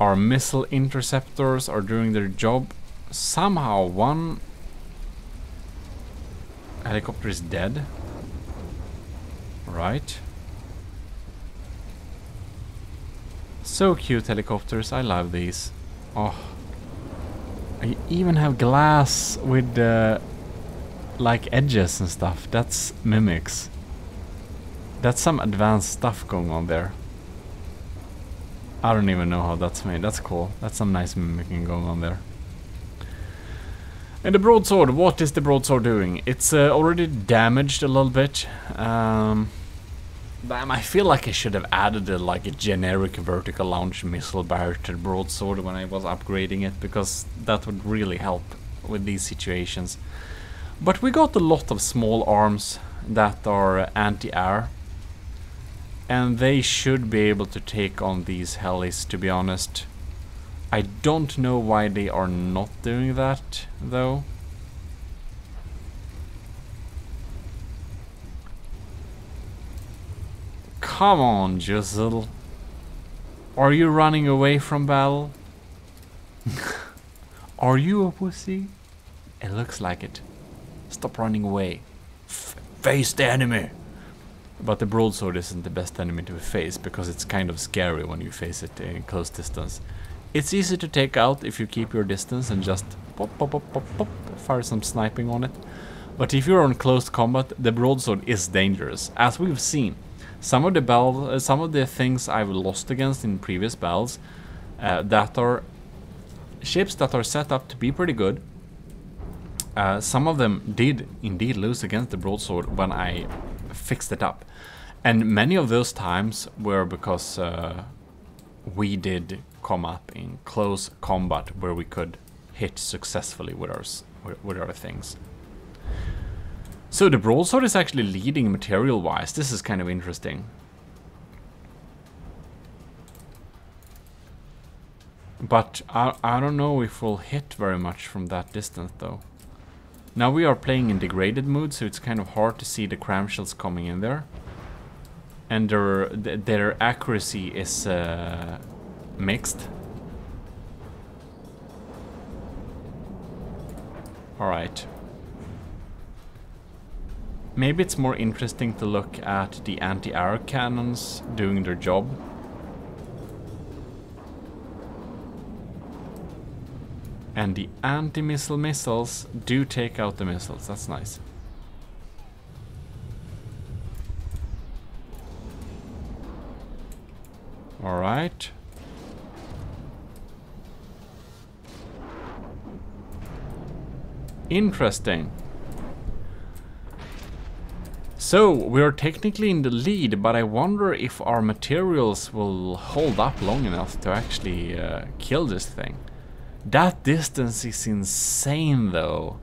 A: Our missile interceptors are doing their job somehow one helicopter is dead. Right. So cute helicopters, I love these. Oh. I even have glass with uh, like edges and stuff. That's mimics. That's some advanced stuff going on there. I don't even know how that's made. That's cool. That's some nice mimicking going on there. And the broadsword, what is the broadsword doing? It's uh, already damaged a little bit. Um, damn, I feel like I should have added a, like a generic vertical launch missile barrier to the broadsword when I was upgrading it, because that would really help with these situations. But we got a lot of small arms that are anti-air. And they should be able to take on these helis, to be honest. I don't know why they are not doing that, though. Come on, Juzzle. Are you running away from battle? are you a pussy? It looks like it. Stop running away. F face the enemy! But the broadsword isn't the best enemy to face because it's kind of scary when you face it in close distance. It's easy to take out if you keep your distance and just pop, pop, pop, pop, pop, fire some sniping on it. But if you're on close combat, the broadsword is dangerous, as we've seen. Some of the bell, uh, some of the things I've lost against in previous battles, uh, that are ships that are set up to be pretty good. Uh, some of them did indeed lose against the broadsword when I fixed it up. And many of those times were because uh, we did come up in close combat where we could hit successfully with our, with our things. So the broadsword is actually leading material-wise. This is kind of interesting. But I, I don't know if we'll hit very much from that distance though. Now we are playing in degraded mode, so it's kind of hard to see the cramshells coming in there. And their, their accuracy is uh, mixed. Alright. Maybe it's more interesting to look at the anti-air cannons doing their job. And the anti-missile missiles do take out the missiles, that's nice. Alright. Interesting. So, we're technically in the lead, but I wonder if our materials will hold up long enough to actually uh, kill this thing. That distance is insane though.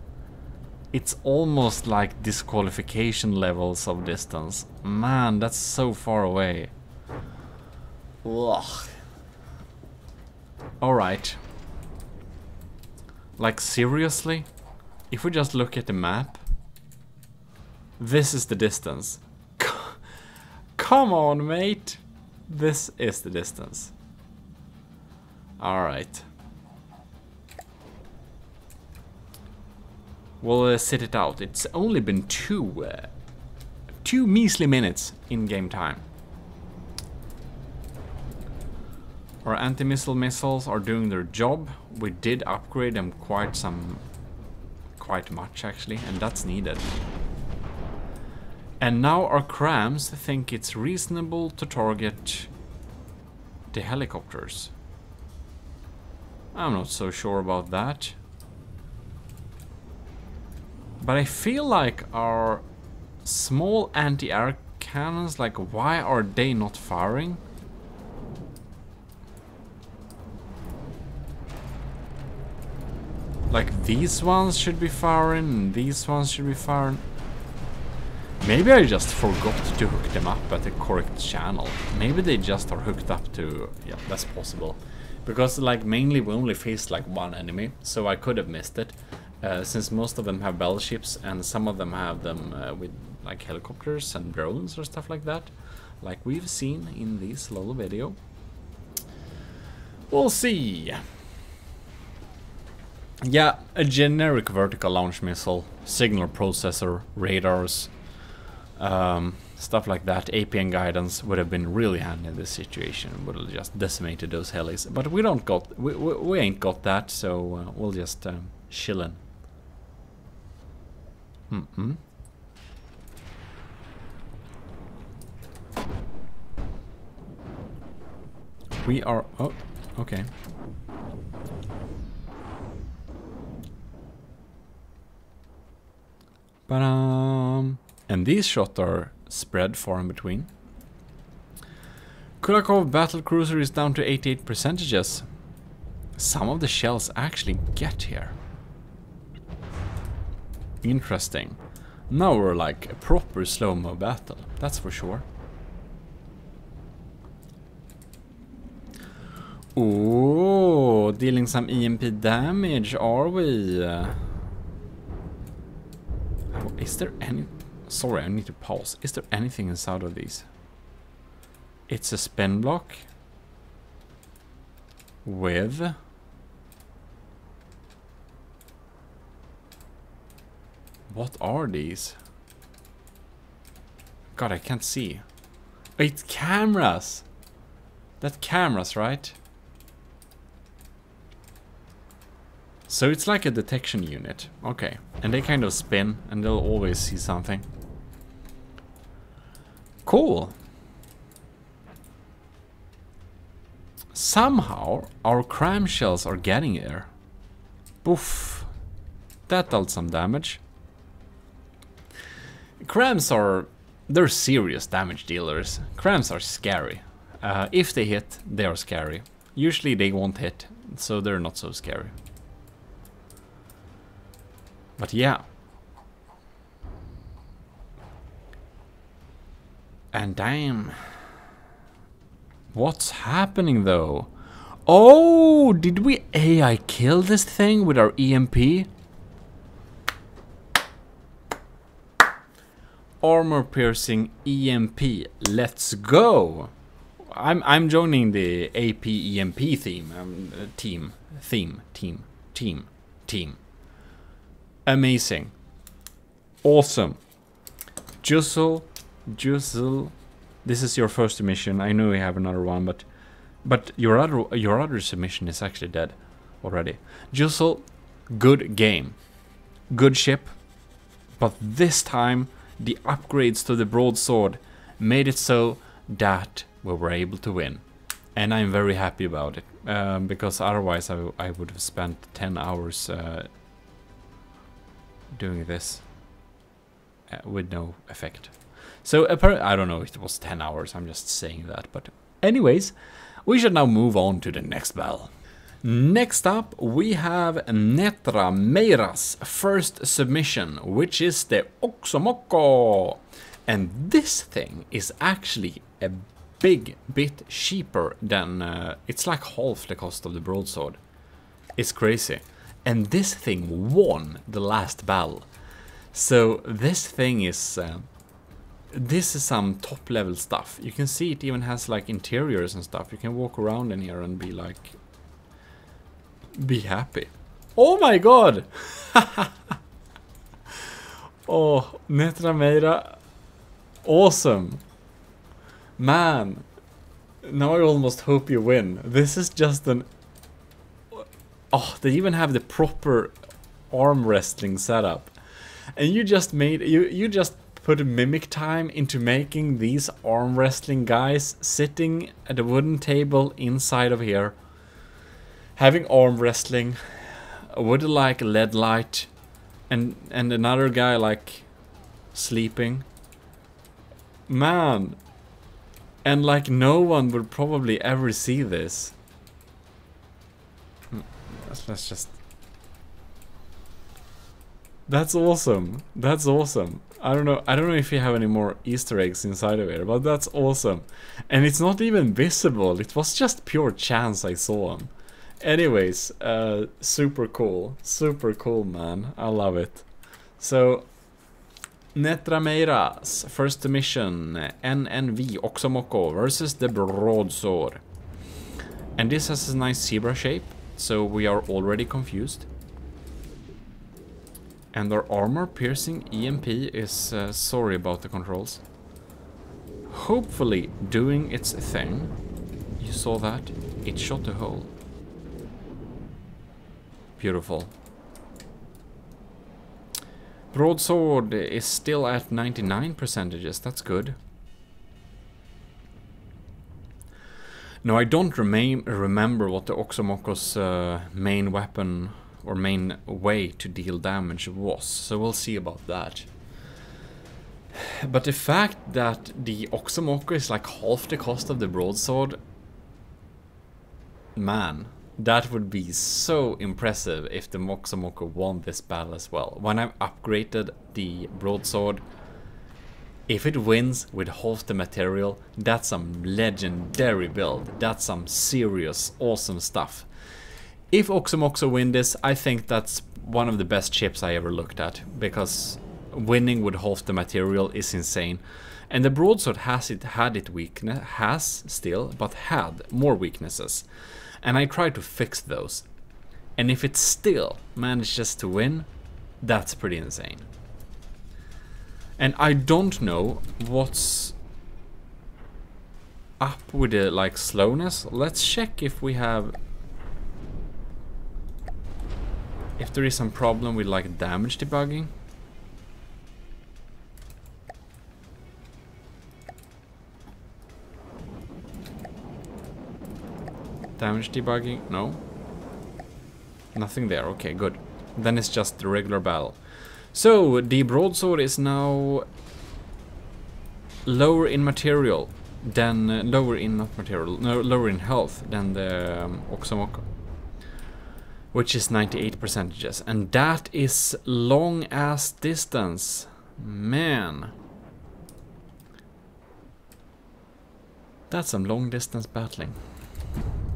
A: It's almost like disqualification levels of distance. Man, that's so far away. Ugh. Alright. Like seriously? If we just look at the map, this is the distance. Come on, mate. This is the distance. Alright. We'll uh, sit it out. It's only been two, uh, two measly minutes in game time. Our anti-missile missiles are doing their job. We did upgrade them quite some, quite much actually, and that's needed. And now our crams think it's reasonable to target the helicopters. I'm not so sure about that. But I feel like our small anti-air cannons, like why are they not firing? Like these ones should be firing, these ones should be firing. Maybe I just forgot to hook them up at the correct channel. Maybe they just are hooked up to... Yeah, that's possible. Because like mainly we only faced like one enemy, so I could have missed it. Uh, since most of them have battleships and some of them have them uh, with like helicopters and drones or stuff like that. Like we've seen in this little video. We'll see. Yeah, a generic vertical launch missile, signal processor, radars, um, stuff like that, APN guidance would have been really handy in this situation. Would have just decimated those helis. But we don't got, we, we, we ain't got that, so uh, we'll just um, chillin'. Mm -hmm. We are, oh, okay. And these shots are spread far in between. Kulakov battle cruiser is down to 88 percentages. Some of the shells actually get here. Interesting. Now we're like a proper slow-mo battle, that's for sure. Oh, dealing some EMP damage, are we? Is there any... Sorry, I need to pause. Is there anything inside of these? It's a spin block with What are these? God, I can't see. It's cameras! That's cameras, right? So it's like a detection unit. Okay. And they kind of spin and they'll always see something. Cool. Somehow our cram shells are getting air. Boof. That dealt some damage. Crams are... They're serious damage dealers. Crams are scary. Uh, if they hit, they are scary. Usually they won't hit, so they're not so scary. But yeah. And damn. What's happening though? Oh, did we AI kill this thing with our EMP? Armor piercing EMP. Let's go. I'm I'm joining the AP EMP theme um, uh, team theme team team team. Amazing. Awesome. Juzzle, Juzzle. This is your first mission. I know you have another one, but but your other your other submission is actually dead already. Juzzle, good game, good ship, but this time the upgrades to the broadsword made it so that we were able to win, and I'm very happy about it um, because otherwise I, I would have spent 10 hours uh, doing this uh, with no effect. So apparently, I don't know if it was 10 hours, I'm just saying that, but anyways, we should now move on to the next battle. Next up, we have Netra Meira's first submission, which is the Oxomoco. And this thing is actually a big bit cheaper than... Uh, it's like half the cost of the broadsword. It's crazy. And this thing won the last battle. So this thing is... Uh, this is some top level stuff. You can see it even has like interiors and stuff. You can walk around in here and be like... Be happy. Oh my god! oh, Netra Meira. Awesome. Man. Now I almost hope you win. This is just an... Oh, they even have the proper arm wrestling setup. And you just made... You, you just put mimic time into making these arm wrestling guys sitting at a wooden table inside of here. Having arm wrestling. Would like a LED light. And, and another guy like sleeping. Man, and like no one would probably ever see this. Let's just... That's awesome. That's awesome. I don't know. I don't know if you have any more Easter eggs inside of here, but that's awesome. And it's not even visible. It was just pure chance I saw him. Anyways, uh, super cool. Super cool, man. I love it. So, Netra Meira's first mission, NNV Oxomoco versus the Broadsword. And this has a nice zebra shape, so we are already confused. And our armor piercing EMP is uh, sorry about the controls. Hopefully doing its thing. You saw that? It shot a hole. Beautiful. Broadsword is still at 99 percentages, that's good. Now I don't remain, remember what the Oxomoco's uh, main weapon or main way to deal damage was, so we'll see about that. But the fact that the Oxomoco is like half the cost of the broadsword, man, that would be so impressive if the Moxomoko won this battle as well. When I've upgraded the broadsword, if it wins with half the material, that's some legendary build. That's some serious awesome stuff. If Oxomoxo win this, I think that's one of the best chips I ever looked at. Because winning with half the material is insane. And the broadsword has it had it weakness has still, but had more weaknesses. And I try to fix those. And if it still manages to win, that's pretty insane. And I don't know what's up with the like slowness. Let's check if we have if there is some problem with like damage debugging. Damage debugging? No. Nothing there. Okay, good. Then it's just the regular battle. So, the broadsword is now lower in material than uh, lower in not material, no, lower in health than the um, which is 98 percentages, and that is long ass distance, man. That's some long distance battling.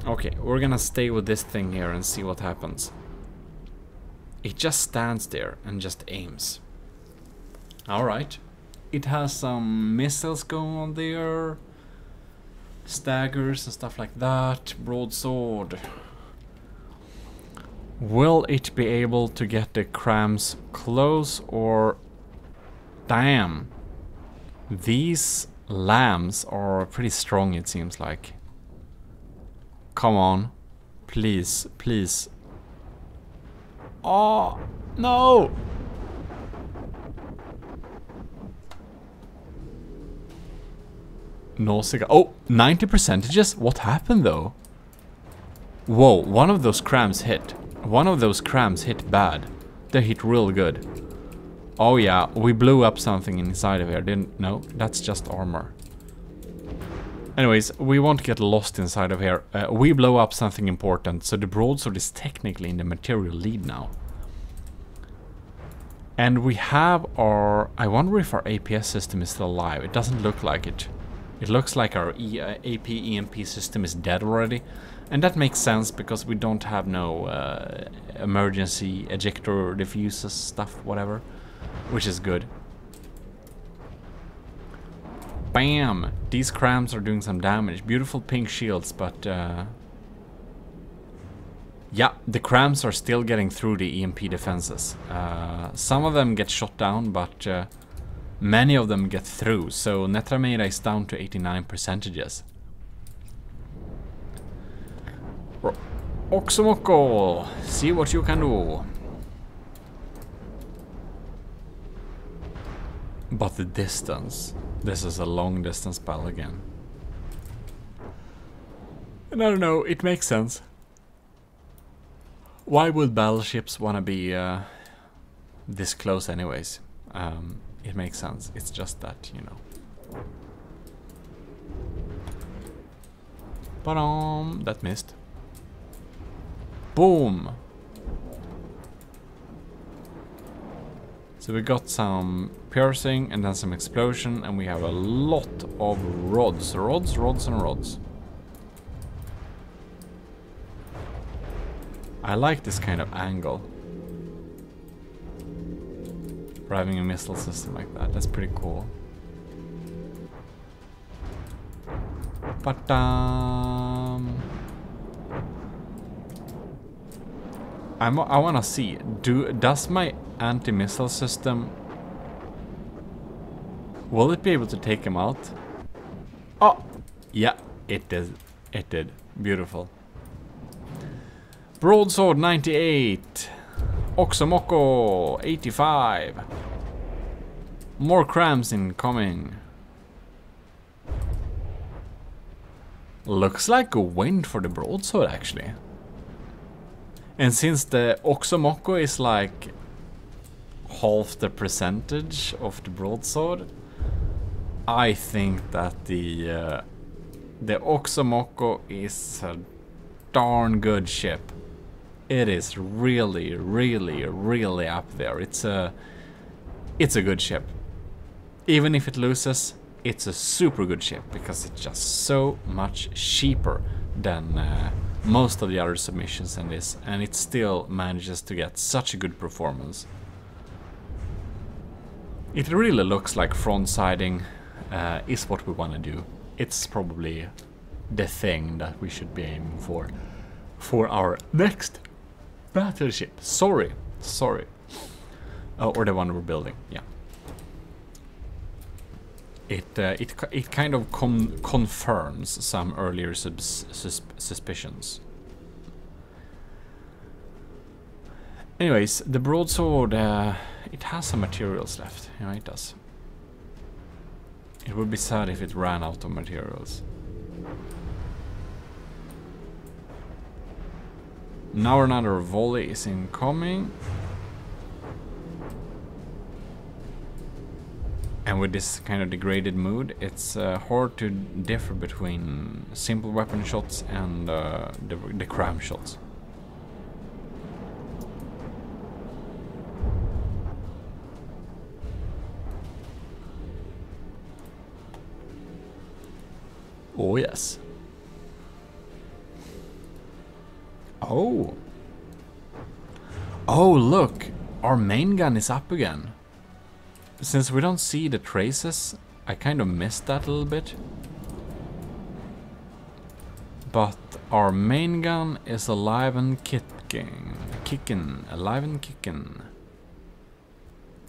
A: Okay, we're gonna stay with this thing here and see what happens. It just stands there and just aims. Alright. It has some missiles going on there. Staggers and stuff like that. Broadsword. Will it be able to get the crams close or... Damn. These LAMs are pretty strong it seems like. Come on. Please, please. Oh, no! Nausea. Oh, 90 percentages? What happened though? Whoa, one of those crams hit. One of those crams hit bad. They hit real good. Oh yeah, we blew up something inside of here, didn't... No, that's just armor. Anyways, we won't get lost inside of here. Uh, we blow up something important, so the broadsword is technically in the material lead now. And we have our... I wonder if our APS system is still alive. It doesn't look like it. It looks like our e uh, AP EMP system is dead already. And that makes sense because we don't have no uh, emergency ejector diffuses stuff, whatever. Which is good. Bam! These crams are doing some damage. Beautiful pink shields, but... Uh, yeah, the crams are still getting through the EMP defenses. Uh, some of them get shot down, but uh, many of them get through. So Netrameda is down to 89 percentages. Oxomoco, see what you can do. But the distance. This is a long distance battle again. And I don't know, it makes sense. Why would battleships want to be uh, this close anyways? Um, it makes sense. It's just that, you know. But um, that missed. Boom! So we got some piercing and then some explosion and we have a lot of rods. Rods, rods and rods. I like this kind of angle. For having a missile system like that. That's pretty cool. But um I'm, I want to see. Do does my anti-missile system Will it be able to take him out? Oh, yeah, it did. It did. Beautiful. Broadsword 98. Oxomoco 85. More crams incoming. Looks like a win for the broadsword actually. And since the Oxomoco is like half the percentage of the broadsword, I think that the uh, the Oxomoco is a darn good ship it is really, really, really up there. It's a, it's a good ship. Even if it loses, it's a super good ship because it's just so much cheaper than uh, most of the other submissions in this, and it still manages to get such a good performance. It really looks like front siding uh, is what we want to do. It's probably the thing that we should be aiming for for our next Battleship. Sorry. Sorry. Oh, or the one we're building. Yeah. It uh, it it kind of con confirms some earlier sus suspicions. Anyways, the broadsword, uh, it has some materials left. Yeah, it does. It would be sad if it ran out of materials. Now another volley is incoming. And with this kind of degraded mood, it's uh, hard to differ between simple weapon shots and uh, the, the cram shots. Oh yes. Oh. Oh look, our main gun is up again. Since we don't see the traces, I kind of missed that a little bit. But our main gun is alive and kicking. Kicking. Alive and kicking.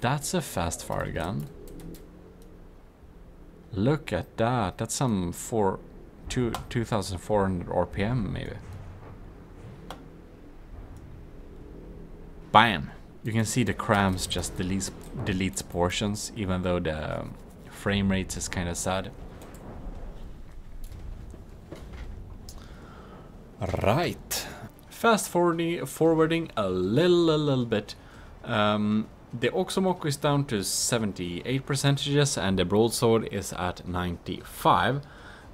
A: That's a fast fire gun. Look at that. That's some four, two, 2400 RPM maybe. Bam! You can see the crams just deletes, deletes portions, even though the frame rate is kind of sad. Right. Fast forwarding, forwarding a little, a little bit. Um, the Oxomoco is down to 78 percentages and the broadsword is at 95.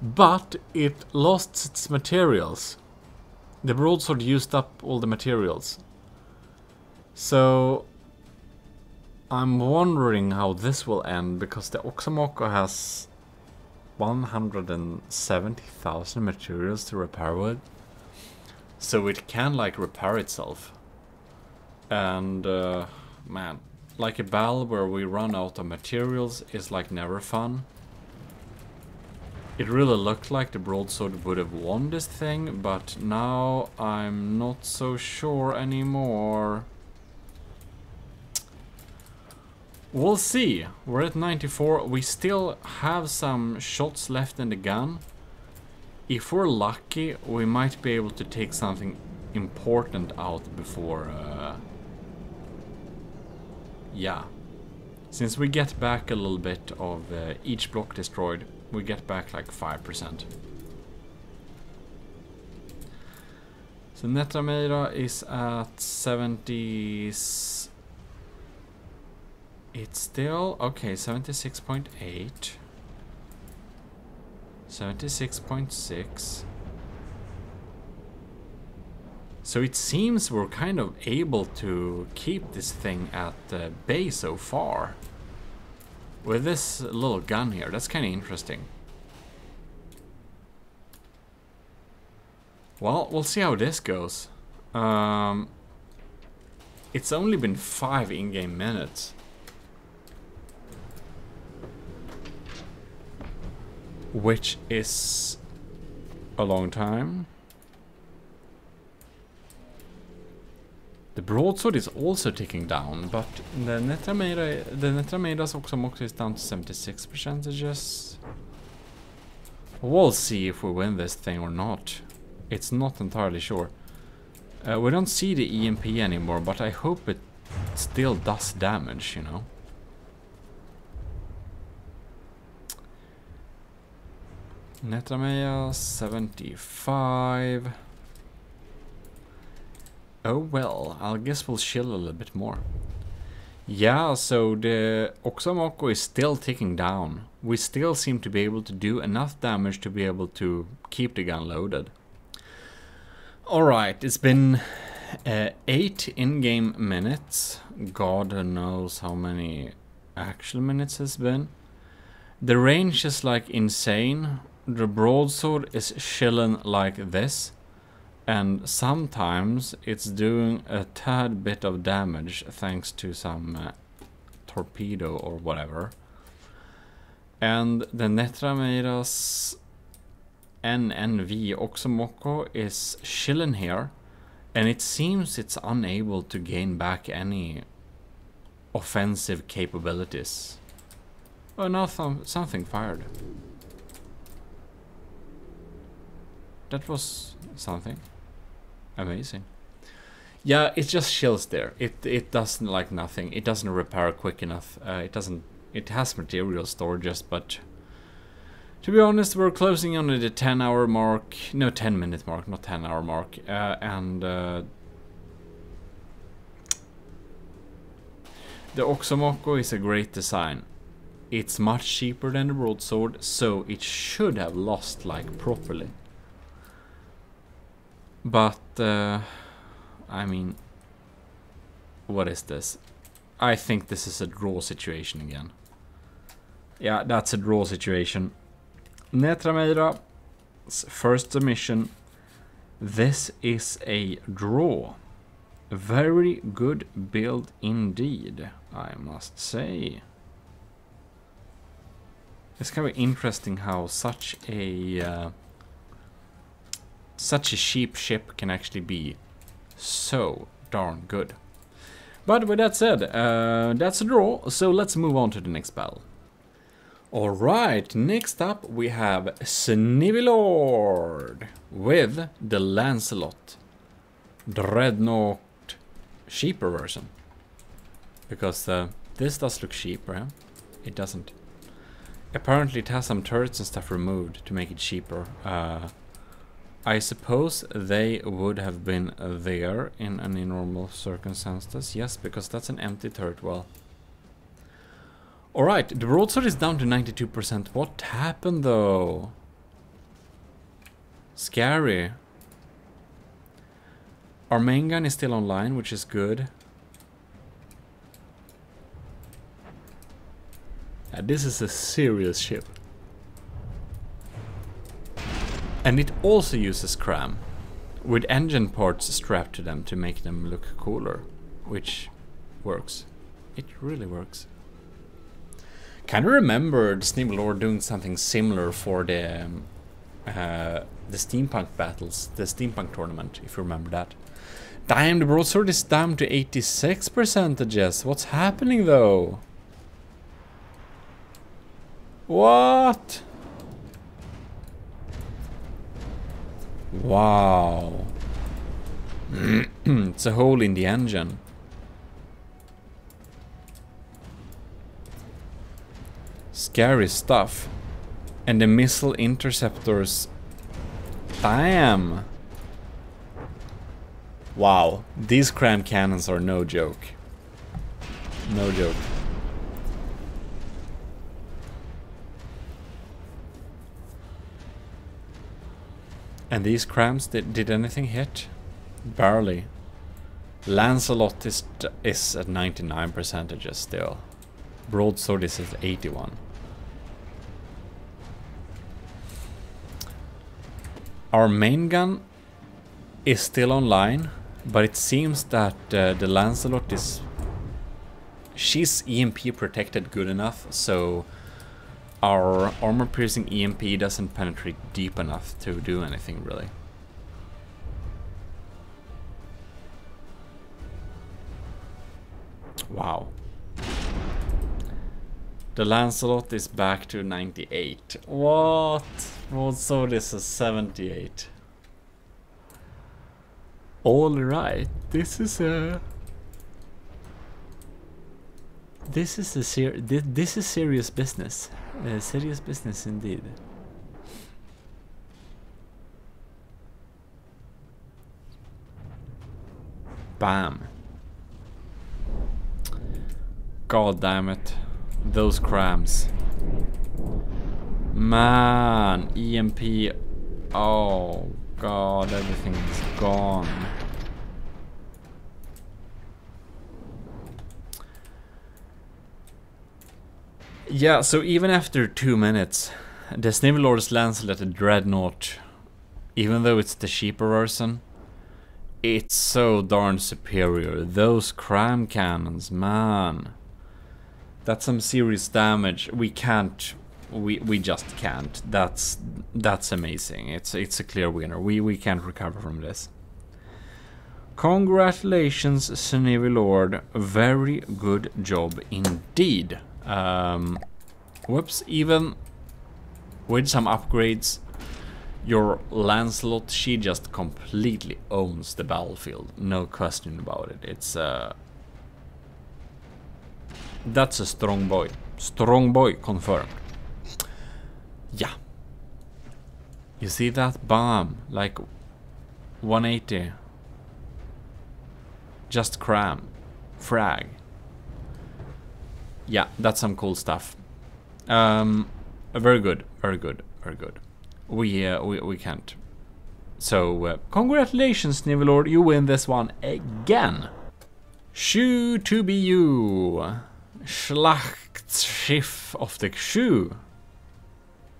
A: But it lost its materials. The broadsword used up all the materials. So I'm wondering how this will end because the Oxomoco has 170,000 materials to repair with. So it can like repair itself. And uh, man, like a battle where we run out of materials is like never fun. It really looked like the broadsword would have won this thing, but now I'm not so sure anymore. We'll see. We're at 94. We still have some shots left in the gun. If we're lucky, we might be able to take something important out before... Uh, yeah. Since we get back a little bit of uh, each block destroyed, we get back like 5%. So Netrameira is at 70... It's still, okay, 76.8. 76.6. So it seems we're kind of able to keep this thing at the bay so far. With this little gun here, that's kind of interesting. Well, we'll see how this goes. Um, it's only been five in-game minutes. which is a long time. The broadsword is also ticking down, but the Netrameira, the Netrameiras Oxomoco is down to 76 percentages. We'll see if we win this thing or not. It's not entirely sure. Uh, we don't see the EMP anymore, but I hope it still does damage, you know. Netrameia 75. Oh well, I guess we'll chill a little bit more. Yeah, so the Oxomoco is still ticking down. We still seem to be able to do enough damage to be able to keep the gun loaded. Alright, it's been uh, 8 in-game minutes. God knows how many actual minutes has been. The range is like insane the broadsword is chilling like this and sometimes it's doing a tad bit of damage thanks to some uh, torpedo or whatever. And the Netrameiras NNV Oxomoco is chilling here and it seems it's unable to gain back any offensive capabilities. Oh, now something fired. that was something Amazing. Yeah, it just chills there. It it doesn't like nothing. It doesn't repair quick enough. Uh, it doesn't. It has material storages, but to be honest, we're closing on the 10 hour mark. No, 10 minute mark, not 10 hour mark. Uh, and uh, the Oxomoco is a great design. It's much cheaper than the broadsword, so it should have lost like properly. But, uh, I mean, what is this? I think this is a draw situation again. Yeah, that's a draw situation. Netrameira's first submission. This is a draw. Very good build indeed, I must say. It's kind of interesting how such a uh, such a cheap ship can actually be so darn good. But with that said, uh, that's a draw, so let's move on to the next battle. Alright, next up we have Snivelord with the Lancelot Dreadnought cheaper version. Because uh, this does look cheaper, huh? It doesn't. Apparently it has some turrets and stuff removed to make it cheaper. Uh, I suppose they would have been there in any normal circumstances. Yes, because that's an empty turret well. Alright, the broadsword is down to 92%. What happened though? Scary. Our main gun is still online, which is good. Yeah, this is a serious ship. And it also uses cram, with engine parts strapped to them to make them look cooler, which works. It really works. Kind of remember the Snivelord doing something similar for the um, uh, the steampunk battles, the steampunk tournament, if you remember that. Damn, the broadsword is down to 86 percentages. What's happening though? What? Wow. it's a hole in the engine. Scary stuff. And the missile interceptors. Damn. Wow. These cram cannons are no joke. No joke. And these crams, did, did anything hit? Barely. Lancelot is, is at 99 percentages still. Broadsword is at 81. Our main gun is still online, but it seems that uh, the Lancelot is... She's EMP protected good enough, so our armor-piercing EMP doesn't penetrate deep enough to do anything, really. Wow. The Lancelot is back to 98. What? Broadsword is a 78. Alright, this is a... This is a ser this, this is serious business. Uh, serious business indeed. Bam. God damn it. Those crams. Man, EMP. Oh god, everything's gone. Yeah, so even after two minutes, the Snivelord's Lancelot Dreadnought, even though it's the cheaper version, it's so darn superior. Those cram cannons, man. That's some serious damage. We can't we we just can't. That's that's amazing. It's it's a clear winner. We we can't recover from this. Congratulations, Snivelord. Very good job indeed. Um, whoops, even with some upgrades, your Lancelot, she just completely owns the battlefield. No question about it. It's uh, That's a strong boy. Strong boy, confirmed. Yeah. You see that bomb? Like 180. Just cram. Frag. Yeah, that's some cool stuff. Um, very good, very good, very good. We uh, we we can't. So uh, congratulations, Snivelord, you win this one again. Shoe to be you. Schlachtschiff of the shoe.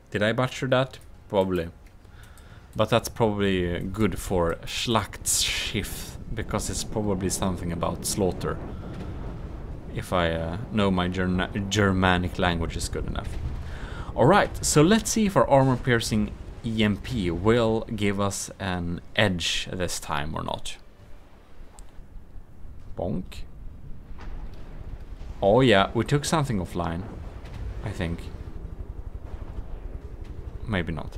A: Did I butcher that? Probably. But that's probably good for Schlachtschiff because it's probably something about slaughter. If I uh, know my Germanic language is good enough. Alright, so let's see if our armor piercing EMP will give us an edge this time or not. Bonk. Oh yeah, we took something offline. I think. Maybe not.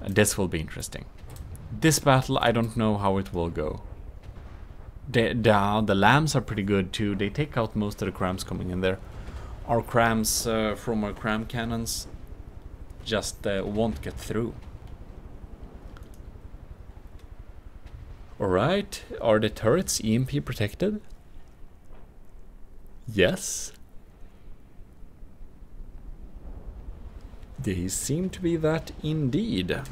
A: This will be interesting. This battle, I don't know how it will go. The, the, the LAMs are pretty good too. They take out most of the crams coming in there. Our crams uh, from our cram cannons just uh, won't get through. Alright, are the turrets EMP protected? Yes. They seem to be that indeed.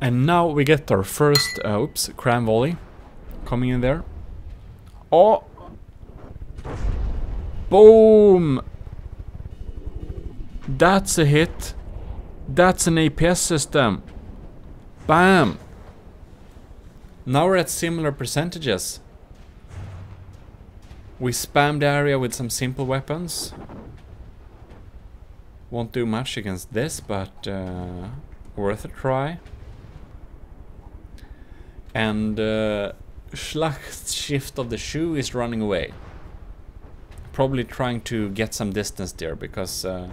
A: And now we get our first, uh, oops, cram volley coming in there. Oh! Boom! That's a hit. That's an APS system. Bam! Now we're at similar percentages. We spam the area with some simple weapons. Won't do much against this, but uh, worth a try. And uh, Schlachtschiff of the Shoe is running away. Probably trying to get some distance there, because uh,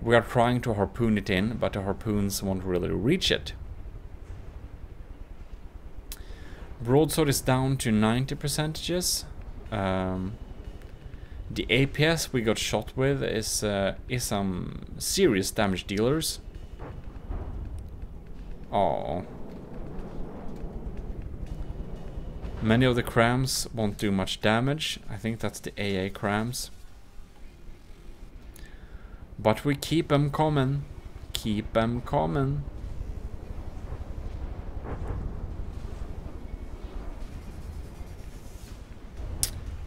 A: we are trying to harpoon it in, but the harpoons won't really reach it. Broadsword is down to 90 percentages. Um, the APS we got shot with is uh, is some serious damage dealers. Oh. Many of the crams won't do much damage. I think that's the AA crams. But we keep them coming. Keep them coming.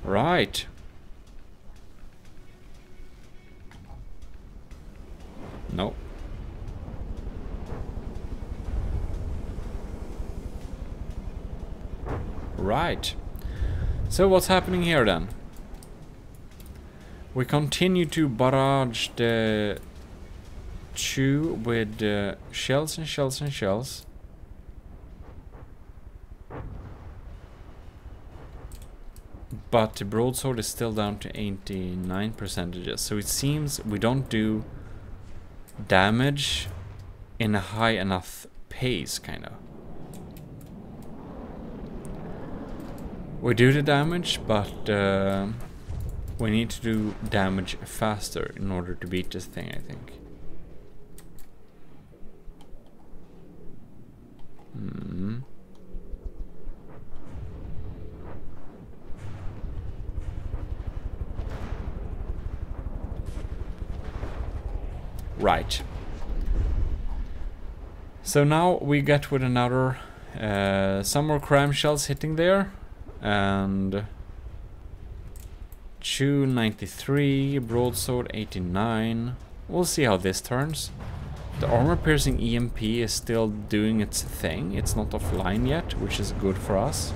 A: Right. No. Right. So what's happening here then? We continue to barrage the chew with uh, shells and shells and shells. But the broadsword is still down to 89 percentages. So it seems we don't do damage in a high enough pace, kind of. We do the damage, but uh, we need to do damage faster in order to beat this thing, I think. Hmm. Right. So now we get with another, uh, some more cram shells hitting there, and Chew 93, Broadsword 89. We'll see how this turns. The armor piercing EMP is still doing its thing. It's not offline yet, which is good for us.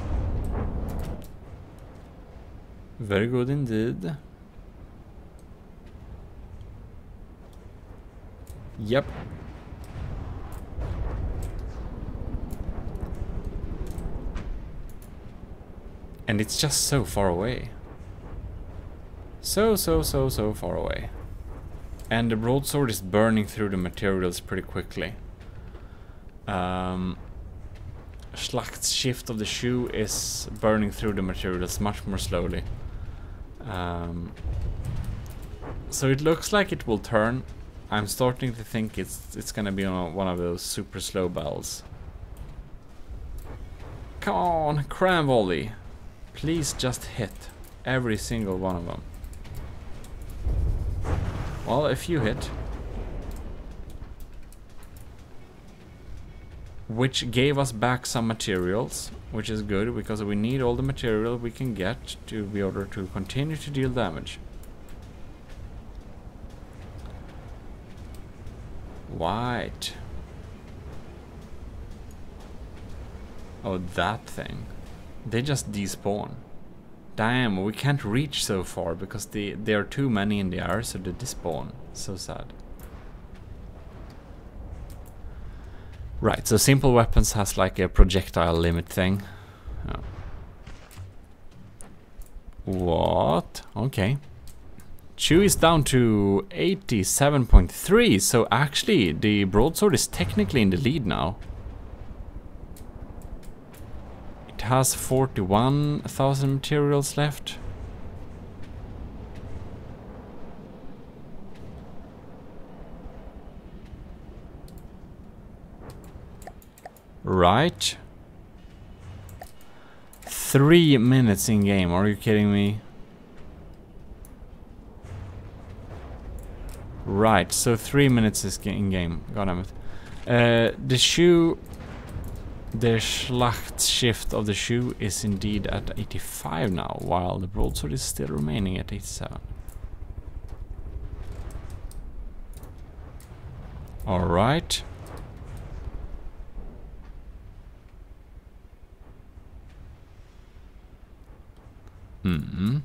A: Very good indeed. Yep. And it's just so far away. So, so, so, so far away. And the broadsword is burning through the materials pretty quickly. Um, Schlachtschiff of the shoe is burning through the materials much more slowly. Um, so it looks like it will turn I'm starting to think it's it's gonna be on one of those super slow bells. Come on, cram volley. Please just hit every single one of them. Well, if you hit. Which gave us back some materials, which is good because we need all the material we can get to be able to continue to deal damage. White. Oh, that thing. They just despawn. Damn, we can't reach so far because the, there are too many in the air, so they despawn. So sad. Right, so simple weapons has like a projectile limit thing. Oh. What? Okay. Chu is down to 87.3, so actually the broadsword is technically in the lead now. It has 41,000 materials left. Right. Three minutes in game, are you kidding me? Right, so three minutes is in game. God damn it. Uh, the shoe, the Schlachtschiff of the shoe is indeed at 85 now, while the broadsword is still remaining at 87. Alright. Hmm. -hmm.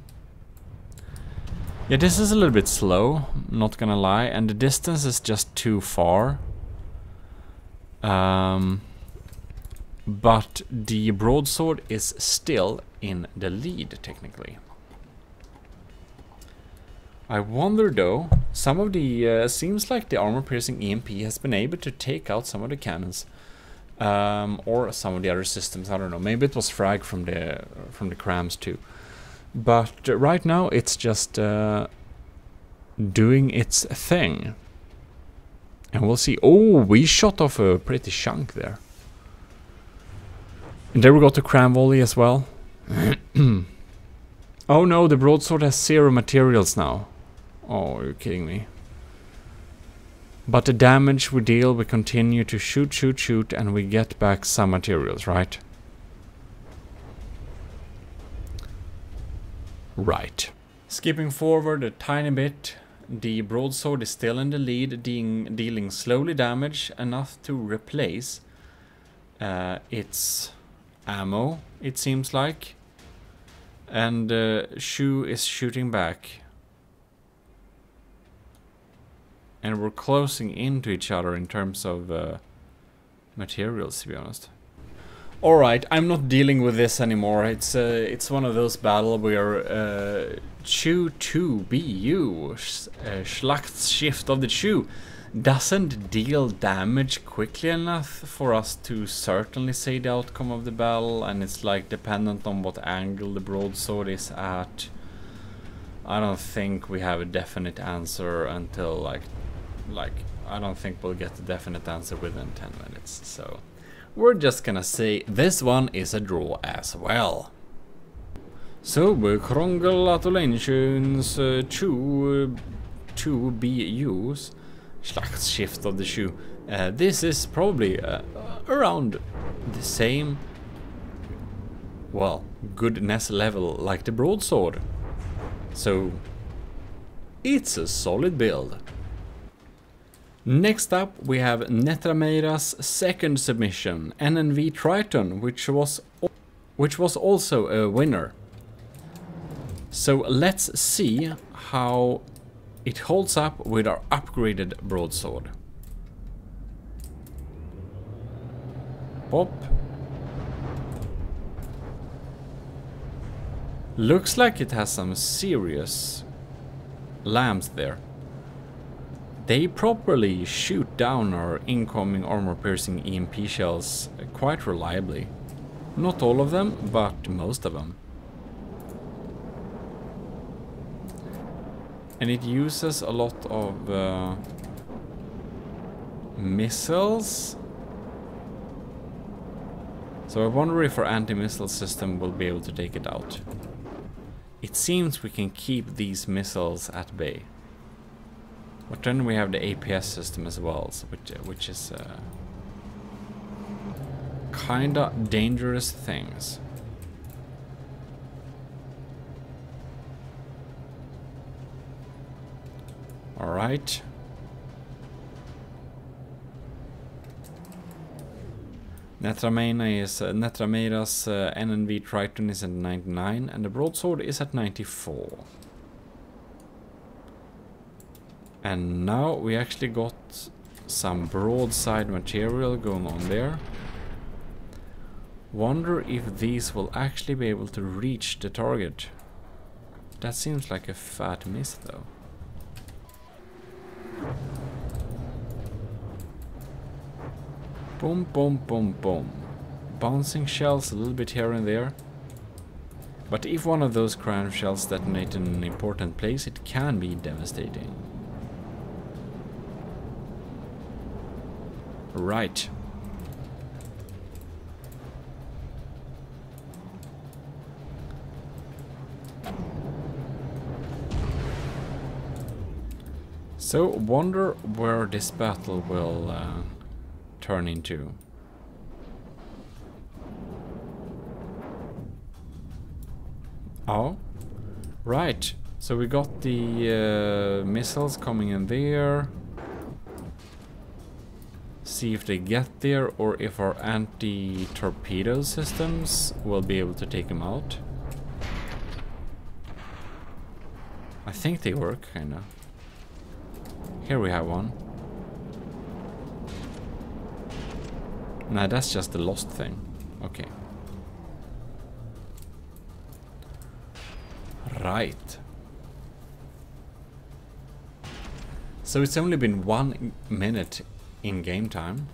A: Yeah, this is a little bit slow, not gonna lie, and the distance is just too far. Um, but the broadsword is still in the lead, technically. I wonder though, some of the, uh, seems like the armor-piercing EMP has been able to take out some of the cannons. Um, or some of the other systems, I don't know, maybe it was frag from the, from the crams too. But right now it's just uh, doing its thing. And we'll see. Oh, we shot off a pretty chunk there. And there we got the cram volley as well. oh no, the broadsword has zero materials now. Oh, you're kidding me. But the damage we deal, we continue to shoot, shoot, shoot, and we get back some materials, right? Right. Skipping forward a tiny bit, the broadsword is still in the lead, dealing, dealing slowly damage enough to replace uh, its ammo, it seems like. And uh, Shu is shooting back. And we're closing into each other in terms of uh, materials, to be honest. Alright, I'm not dealing with this anymore. It's uh, it's one of those battles where uh, Chu 2 BU, uh, Schlachtschiff of the Chu, doesn't deal damage quickly enough for us to certainly say the outcome of the battle, and it's like dependent on what angle the broadsword is at. I don't think we have a definite answer until like, like I don't think we'll get the definite answer within 10 minutes, so we're just gonna say this one is a draw as well. So, congratulations uh, to, uh, to BUs, Schlachtschiff of the shoe. Uh, this is probably uh, around the same, well, goodness level like the broadsword. So, it's a solid build. Next up we have Netrameira's second submission, NNV Triton, which was which was also a winner. So let's see how it holds up with our upgraded broadsword. Pop. Looks like it has some serious LAMs there. They properly shoot down our incoming armor-piercing EMP shells quite reliably. Not all of them, but most of them. And it uses a lot of uh, missiles. So I wonder if our anti-missile system will be able to take it out. It seems we can keep these missiles at bay. But then we have the APS system as well, so which, which is uh, kinda dangerous things. Alright. Netramena is uh, Netramera's uh, NNV Triton is at 99 and the broadsword is at 94. And now we actually got some broadside material going on there. Wonder if these will actually be able to reach the target. That seems like a fat miss though. Boom, boom, boom, boom. Bouncing shells a little bit here and there. But if one of those cram shells detonate in an important place, it can be devastating. Right. So, wonder where this battle will uh, turn into. Oh, right. So we got the uh, missiles coming in there. See if they get there or if our anti-torpedo systems will be able to take them out. I think they work, kinda. Here we have one. Nah, that's just the lost thing. Okay. Right. So it's only been one minute in game time.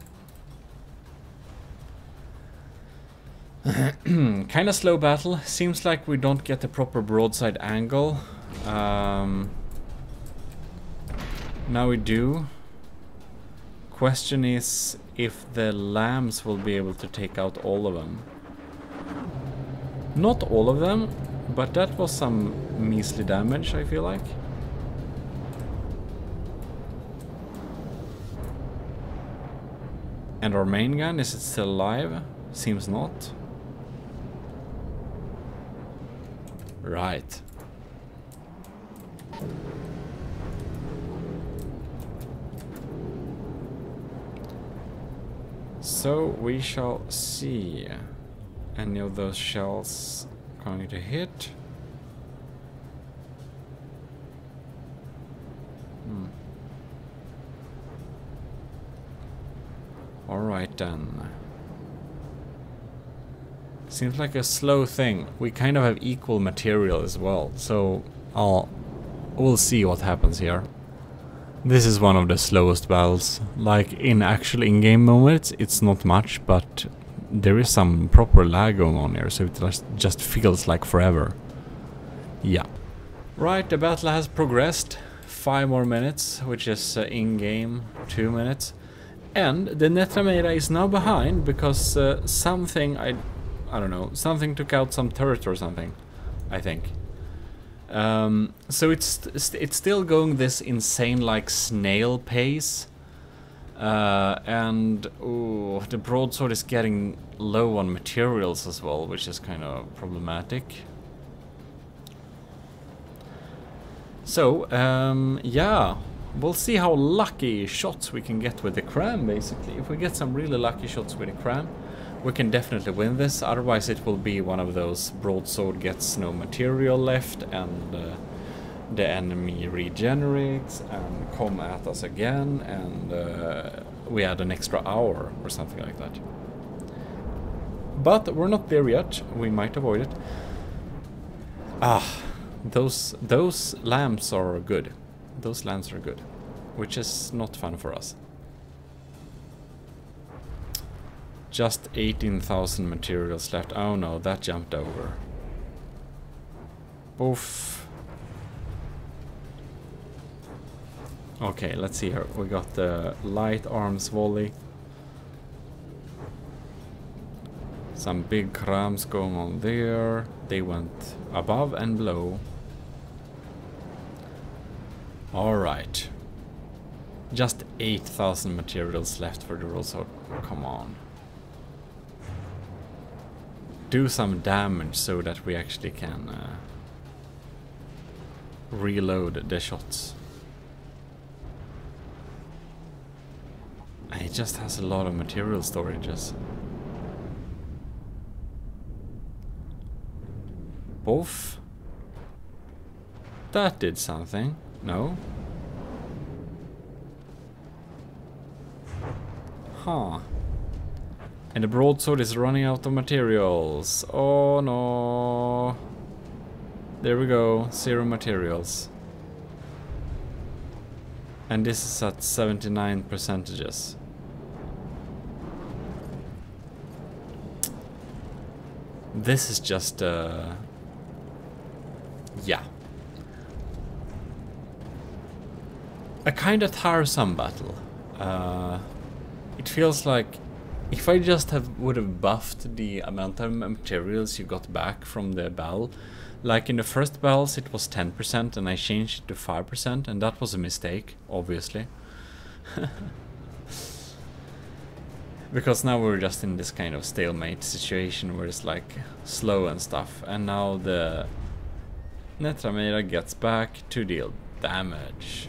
A: kind of slow battle. Seems like we don't get the proper broadside angle. Um, now we do. Question is if the LAMs will be able to take out all of them. Not all of them, but that was some measly damage, I feel like. And our main gun, is it still alive? Seems not. Right. So we shall see any of those shells going to hit. Hmm. Alright then. Seems like a slow thing. We kind of have equal material as well, so I'll we'll see what happens here. This is one of the slowest battles. Like, in actual in-game moments, it's not much, but there is some proper lag going on here, so it just feels like forever. Yeah. Right, the battle has progressed. Five more minutes, which is uh, in-game two minutes. And the Netramera is now behind because uh, something, I, I don't know, something took out some turret or something, I think. Um, so it's it's still going this insane like snail pace, uh, and ooh, the broadsword is getting low on materials as well, which is kind of problematic. So um, yeah, we'll see how lucky shots we can get with the cram. Basically, if we get some really lucky shots with the cram, we can definitely win this, otherwise it will be one of those broadsword gets no material left and uh, the enemy regenerates and come at us again and uh, we add an extra hour or something like that. But we're not there yet, we might avoid it. Ah, those, those LAMs are good. Those LAMs are good, which is not fun for us. Just 18,000 materials left. Oh no, that jumped over. Oof. Okay, let's see here. We got the light arms volley. Some big crams going on there. They went above and below. Alright. Just 8,000 materials left for the roll, oh, so come on. Do some damage so that we actually can uh, reload the shots. It just has a lot of material storages. Both? That did something. No? Huh. And the broadsword is running out of materials. Oh no. There we go. Zero materials. And this is at 79 percentages. This is just uh yeah. A kind of tiresome battle. Uh, it feels like if I just have would have buffed the amount of materials you got back from the battle, like in the first battles it was 10% and I changed it to 5% and that was a mistake, obviously. because now we're just in this kind of stalemate situation where it's like slow and stuff and now the Netramera gets back to deal damage.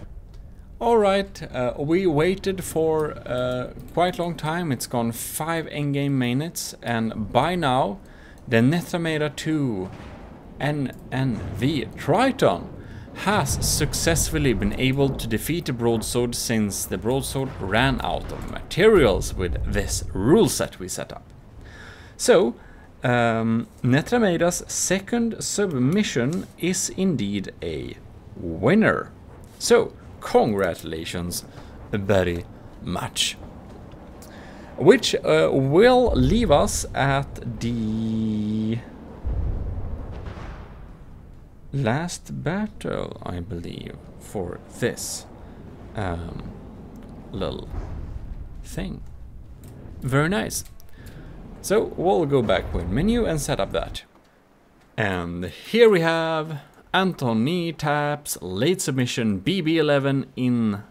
A: Alright, uh, we waited for uh, quite a long time, it's gone 5 endgame minutes and by now the Netramera 2 NNV Triton has successfully been able to defeat the broadsword since the broadsword ran out of materials with this rule set we set up. So, um, Netramera's second submission is indeed a winner. So, congratulations very much. Which uh, will leave us at the last battle, I believe, for this um, little thing. Very nice. So we'll go back with menu and set up that. And here we have Antoni taps late submission BB11 in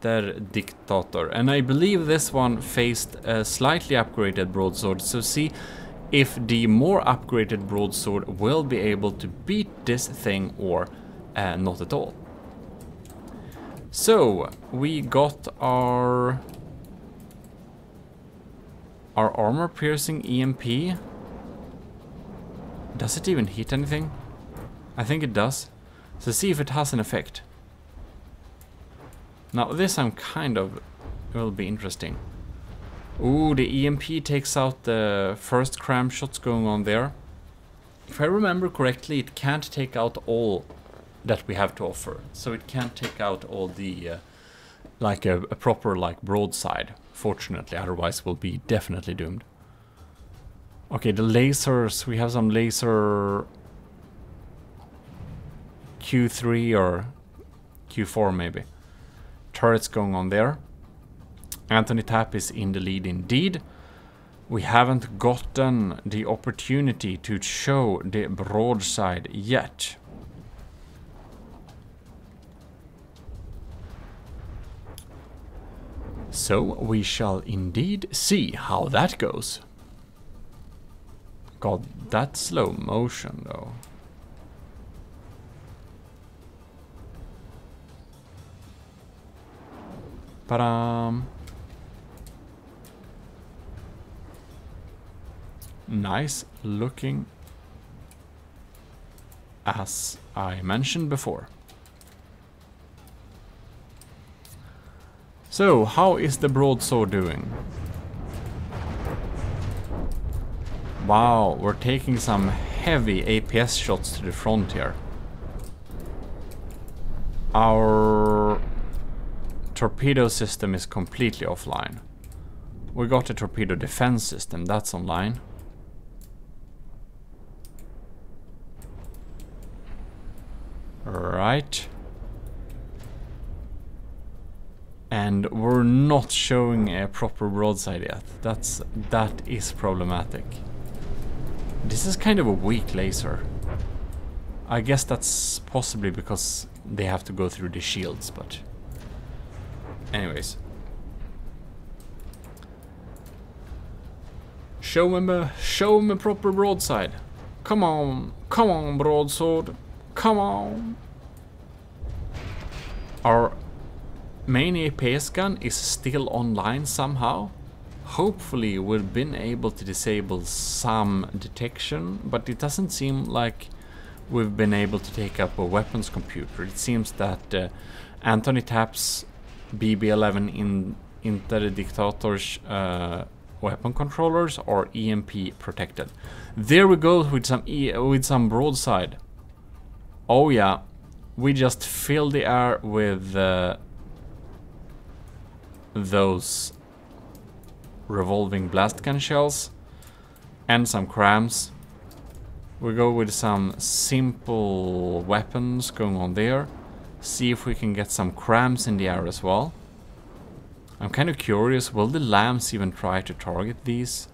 A: Der dictator. And I believe this one faced a slightly upgraded broadsword, so see if the more upgraded broadsword will be able to beat this thing or uh, not at all. So, we got our our armor piercing EMP. Does it even hit anything? I think it does. So see if it has an effect. Now this I'm kind of will be interesting. Ooh, the EMP takes out the first cram shots going on there. If I remember correctly, it can't take out all that we have to offer. So it can't take out all the, uh, like a, a proper like broadside. Fortunately, otherwise we'll be definitely doomed. Okay, the lasers, we have some laser Q3 or Q4 maybe. Turrets going on there. Anthony Tap is in the lead indeed. We haven't gotten the opportunity to show the broadside yet. So we shall indeed see how that goes. God, that slow motion though. But um nice looking as I mentioned before. So, how is the broadsword doing? Wow, we're taking some heavy APS shots to the front here. Our torpedo system is completely offline. We got a torpedo defense system, that's online. Right. And we're not showing a proper broadside yet. That's that is problematic. This is kind of a weak laser. I guess that's possibly because they have to go through the shields, but... Anyways. Show him a, show him a proper broadside. Come on, come on broadsword, come on. Our main APS gun is still online somehow. Hopefully we've been able to disable some detection, but it doesn't seem like we've been able to take up a weapons computer. It seems that uh, Anthony Tapp's BB-11 in Interdictator's uh, weapon controllers are EMP protected. There we go with some e with some broadside. Oh yeah, we just fill the air with uh, those revolving blast gun shells and some crams. We go with some simple weapons going on there. See if we can get some crams in the air as well. I'm kind of curious, will the LAMs even try to target these?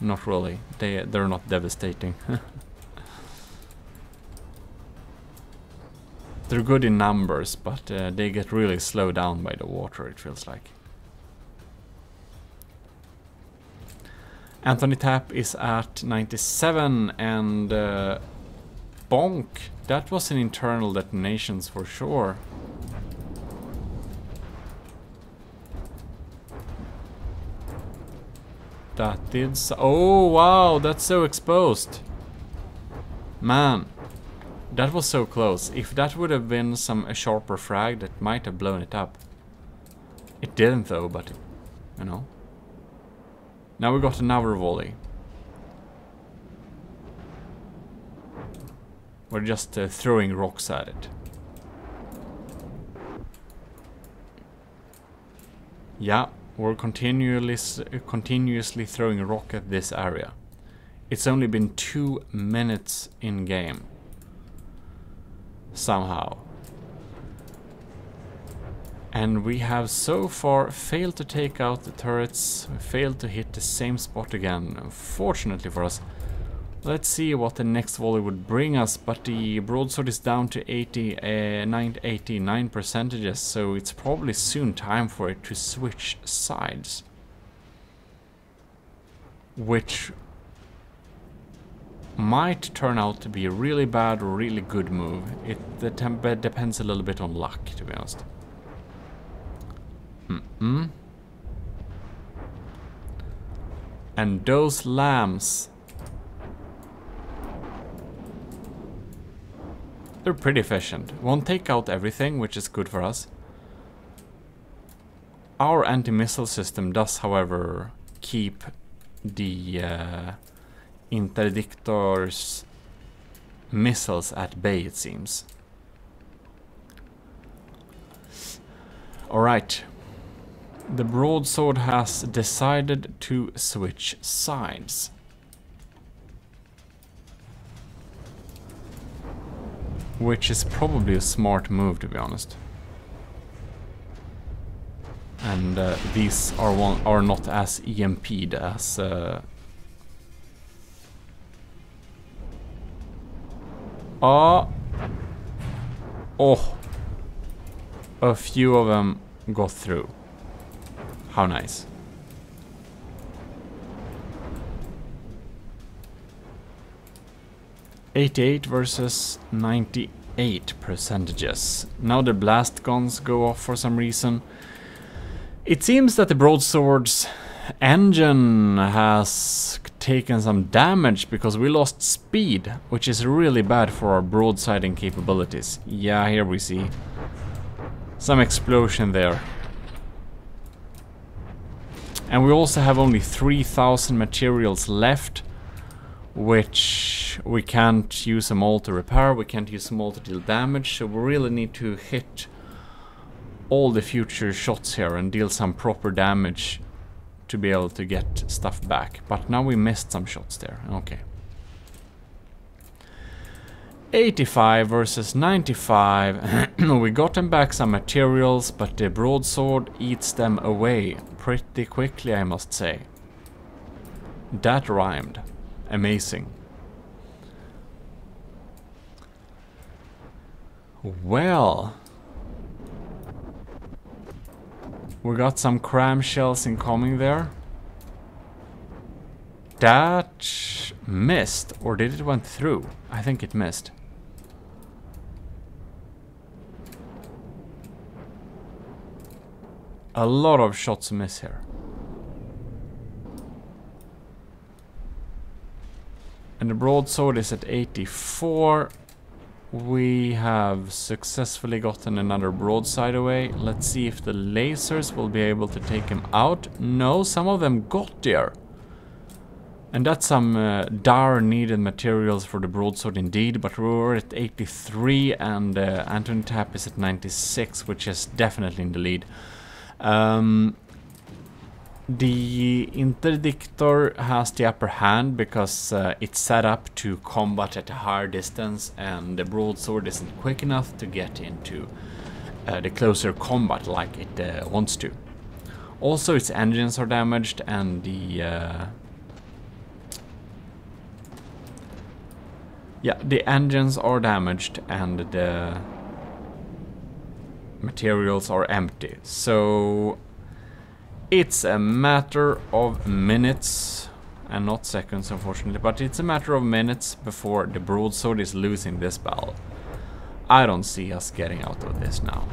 A: Not really, they, they're not devastating. they're good in numbers, but uh, they get really slowed down by the water, it feels like. Anthony Tap is at 97 and uh, Bonk, that was an internal detonations for sure. That did so Oh wow, that's so exposed. Man, that was so close. If that would have been some a sharper frag, that might have blown it up. It didn't though, but, you know. Now we got another volley. We're just uh, throwing rocks at it. Yeah, we're continually, continuously throwing a rock at this area. It's only been two minutes in game. Somehow. And we have so far failed to take out the turrets, failed to hit the same spot again, unfortunately for us. Let's see what the next volley would bring us, but the broadsword is down to 80, uh, 89 percentages, so it's probably soon time for it to switch sides. Which might turn out to be a really bad or really good move. It depends a little bit on luck, to be honest. Mm. And those LAMs. They're pretty efficient. Won't take out everything, which is good for us. Our anti-missile system does, however, keep the uh, interdictor's missiles at bay, it seems. Alright, the broadsword has decided to switch sides. Which is probably a smart move, to be honest. And uh, these are one are not as EMP'd as uh, Oh. Oh. A few of them got through. How nice. Eighty-eight versus ninety-eight percentages. Now the blast guns go off for some reason. It seems that the broadsword's engine has taken some damage because we lost speed, which is really bad for our broadsiding capabilities. Yeah, here we see some explosion there. And we also have only 3000 materials left, which we can't use them all to repair, we can't use them all to deal damage, so we really need to hit all the future shots here and deal some proper damage to be able to get stuff back. But now we missed some shots there, okay. 85 versus 95. we got them back some materials, but the broadsword eats them away pretty quickly, I must say. That rhymed amazing. Well, we got some cram shells incoming there. That missed, or did it went through? I think it missed. A lot of shots miss here. And the broadsword is at 84. We have successfully gotten another broadside away. Let's see if the lasers will be able to take him out. No, some of them got there. And that's some uh, dire needed materials for the broadsword indeed, but we're at 83 and uh, Anthony Tapp is at 96, which is definitely in the lead. Um, the interdictor has the upper hand because uh, it's set up to combat at a higher distance and the broadsword isn't quick enough to get into uh, the closer combat like it uh, wants to. Also its engines are damaged and the... Uh, yeah, the engines are damaged and the materials are empty. So it's a matter of minutes and not seconds unfortunately, but it's a matter of minutes before the broadsword is losing this battle. I don't see us getting out of this now.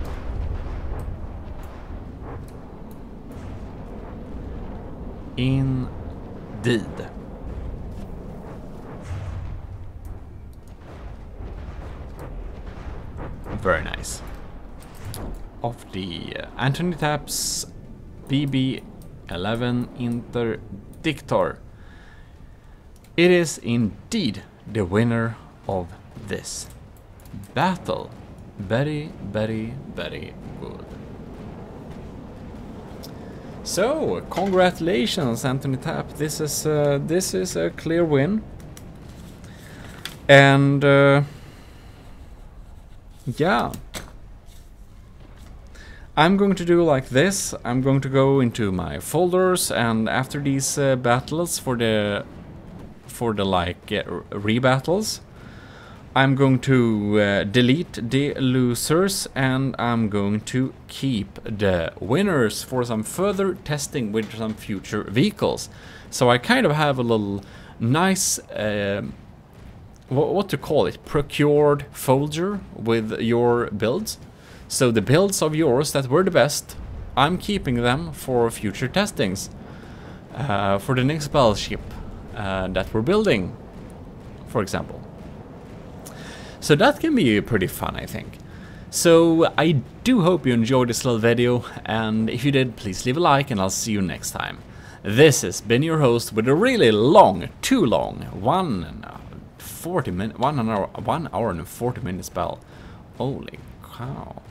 A: Indeed. Very nice of the uh, Anthony Tapp's BB11 Interdictor. It is indeed the winner of this battle. Very, very, very good. So, congratulations, Anthony Tap. This is uh, this is a clear win, and uh, yeah. I'm going to do like this. I'm going to go into my folders and after these uh, battles for the for the like uh, rebattles, I'm going to uh, delete the losers and I'm going to keep the winners for some further testing with some future vehicles. So I kind of have a little nice, what, what to call it, procured folder with your builds. So the builds of yours that were the best, I'm keeping them for future testings. Uh, for the next battleship uh, that we're building, for example. So that can be pretty fun, I think. So I do hope you enjoyed this little video, and if you did, please leave a like, and I'll see you next time. This has been your host with a really long, too long, one 40 minute, one hour, one hour and 40 minute spell. Holy cow.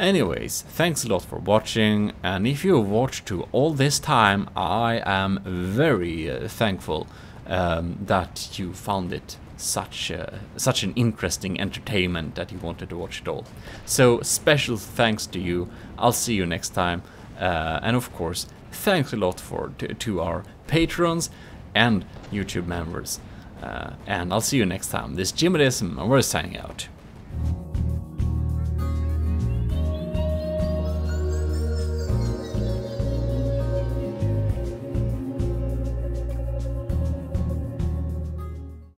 A: Anyways, thanks a lot for watching, and if you watched to all this time, I am very uh, thankful um, that you found it such a, such an interesting entertainment that you wanted to watch it all. So special thanks to you. I'll see you next time, uh, and of course, thanks a lot for to, to our patrons and YouTube members. Uh, and I'll see you next time. This is Gmodism, and we're signing out.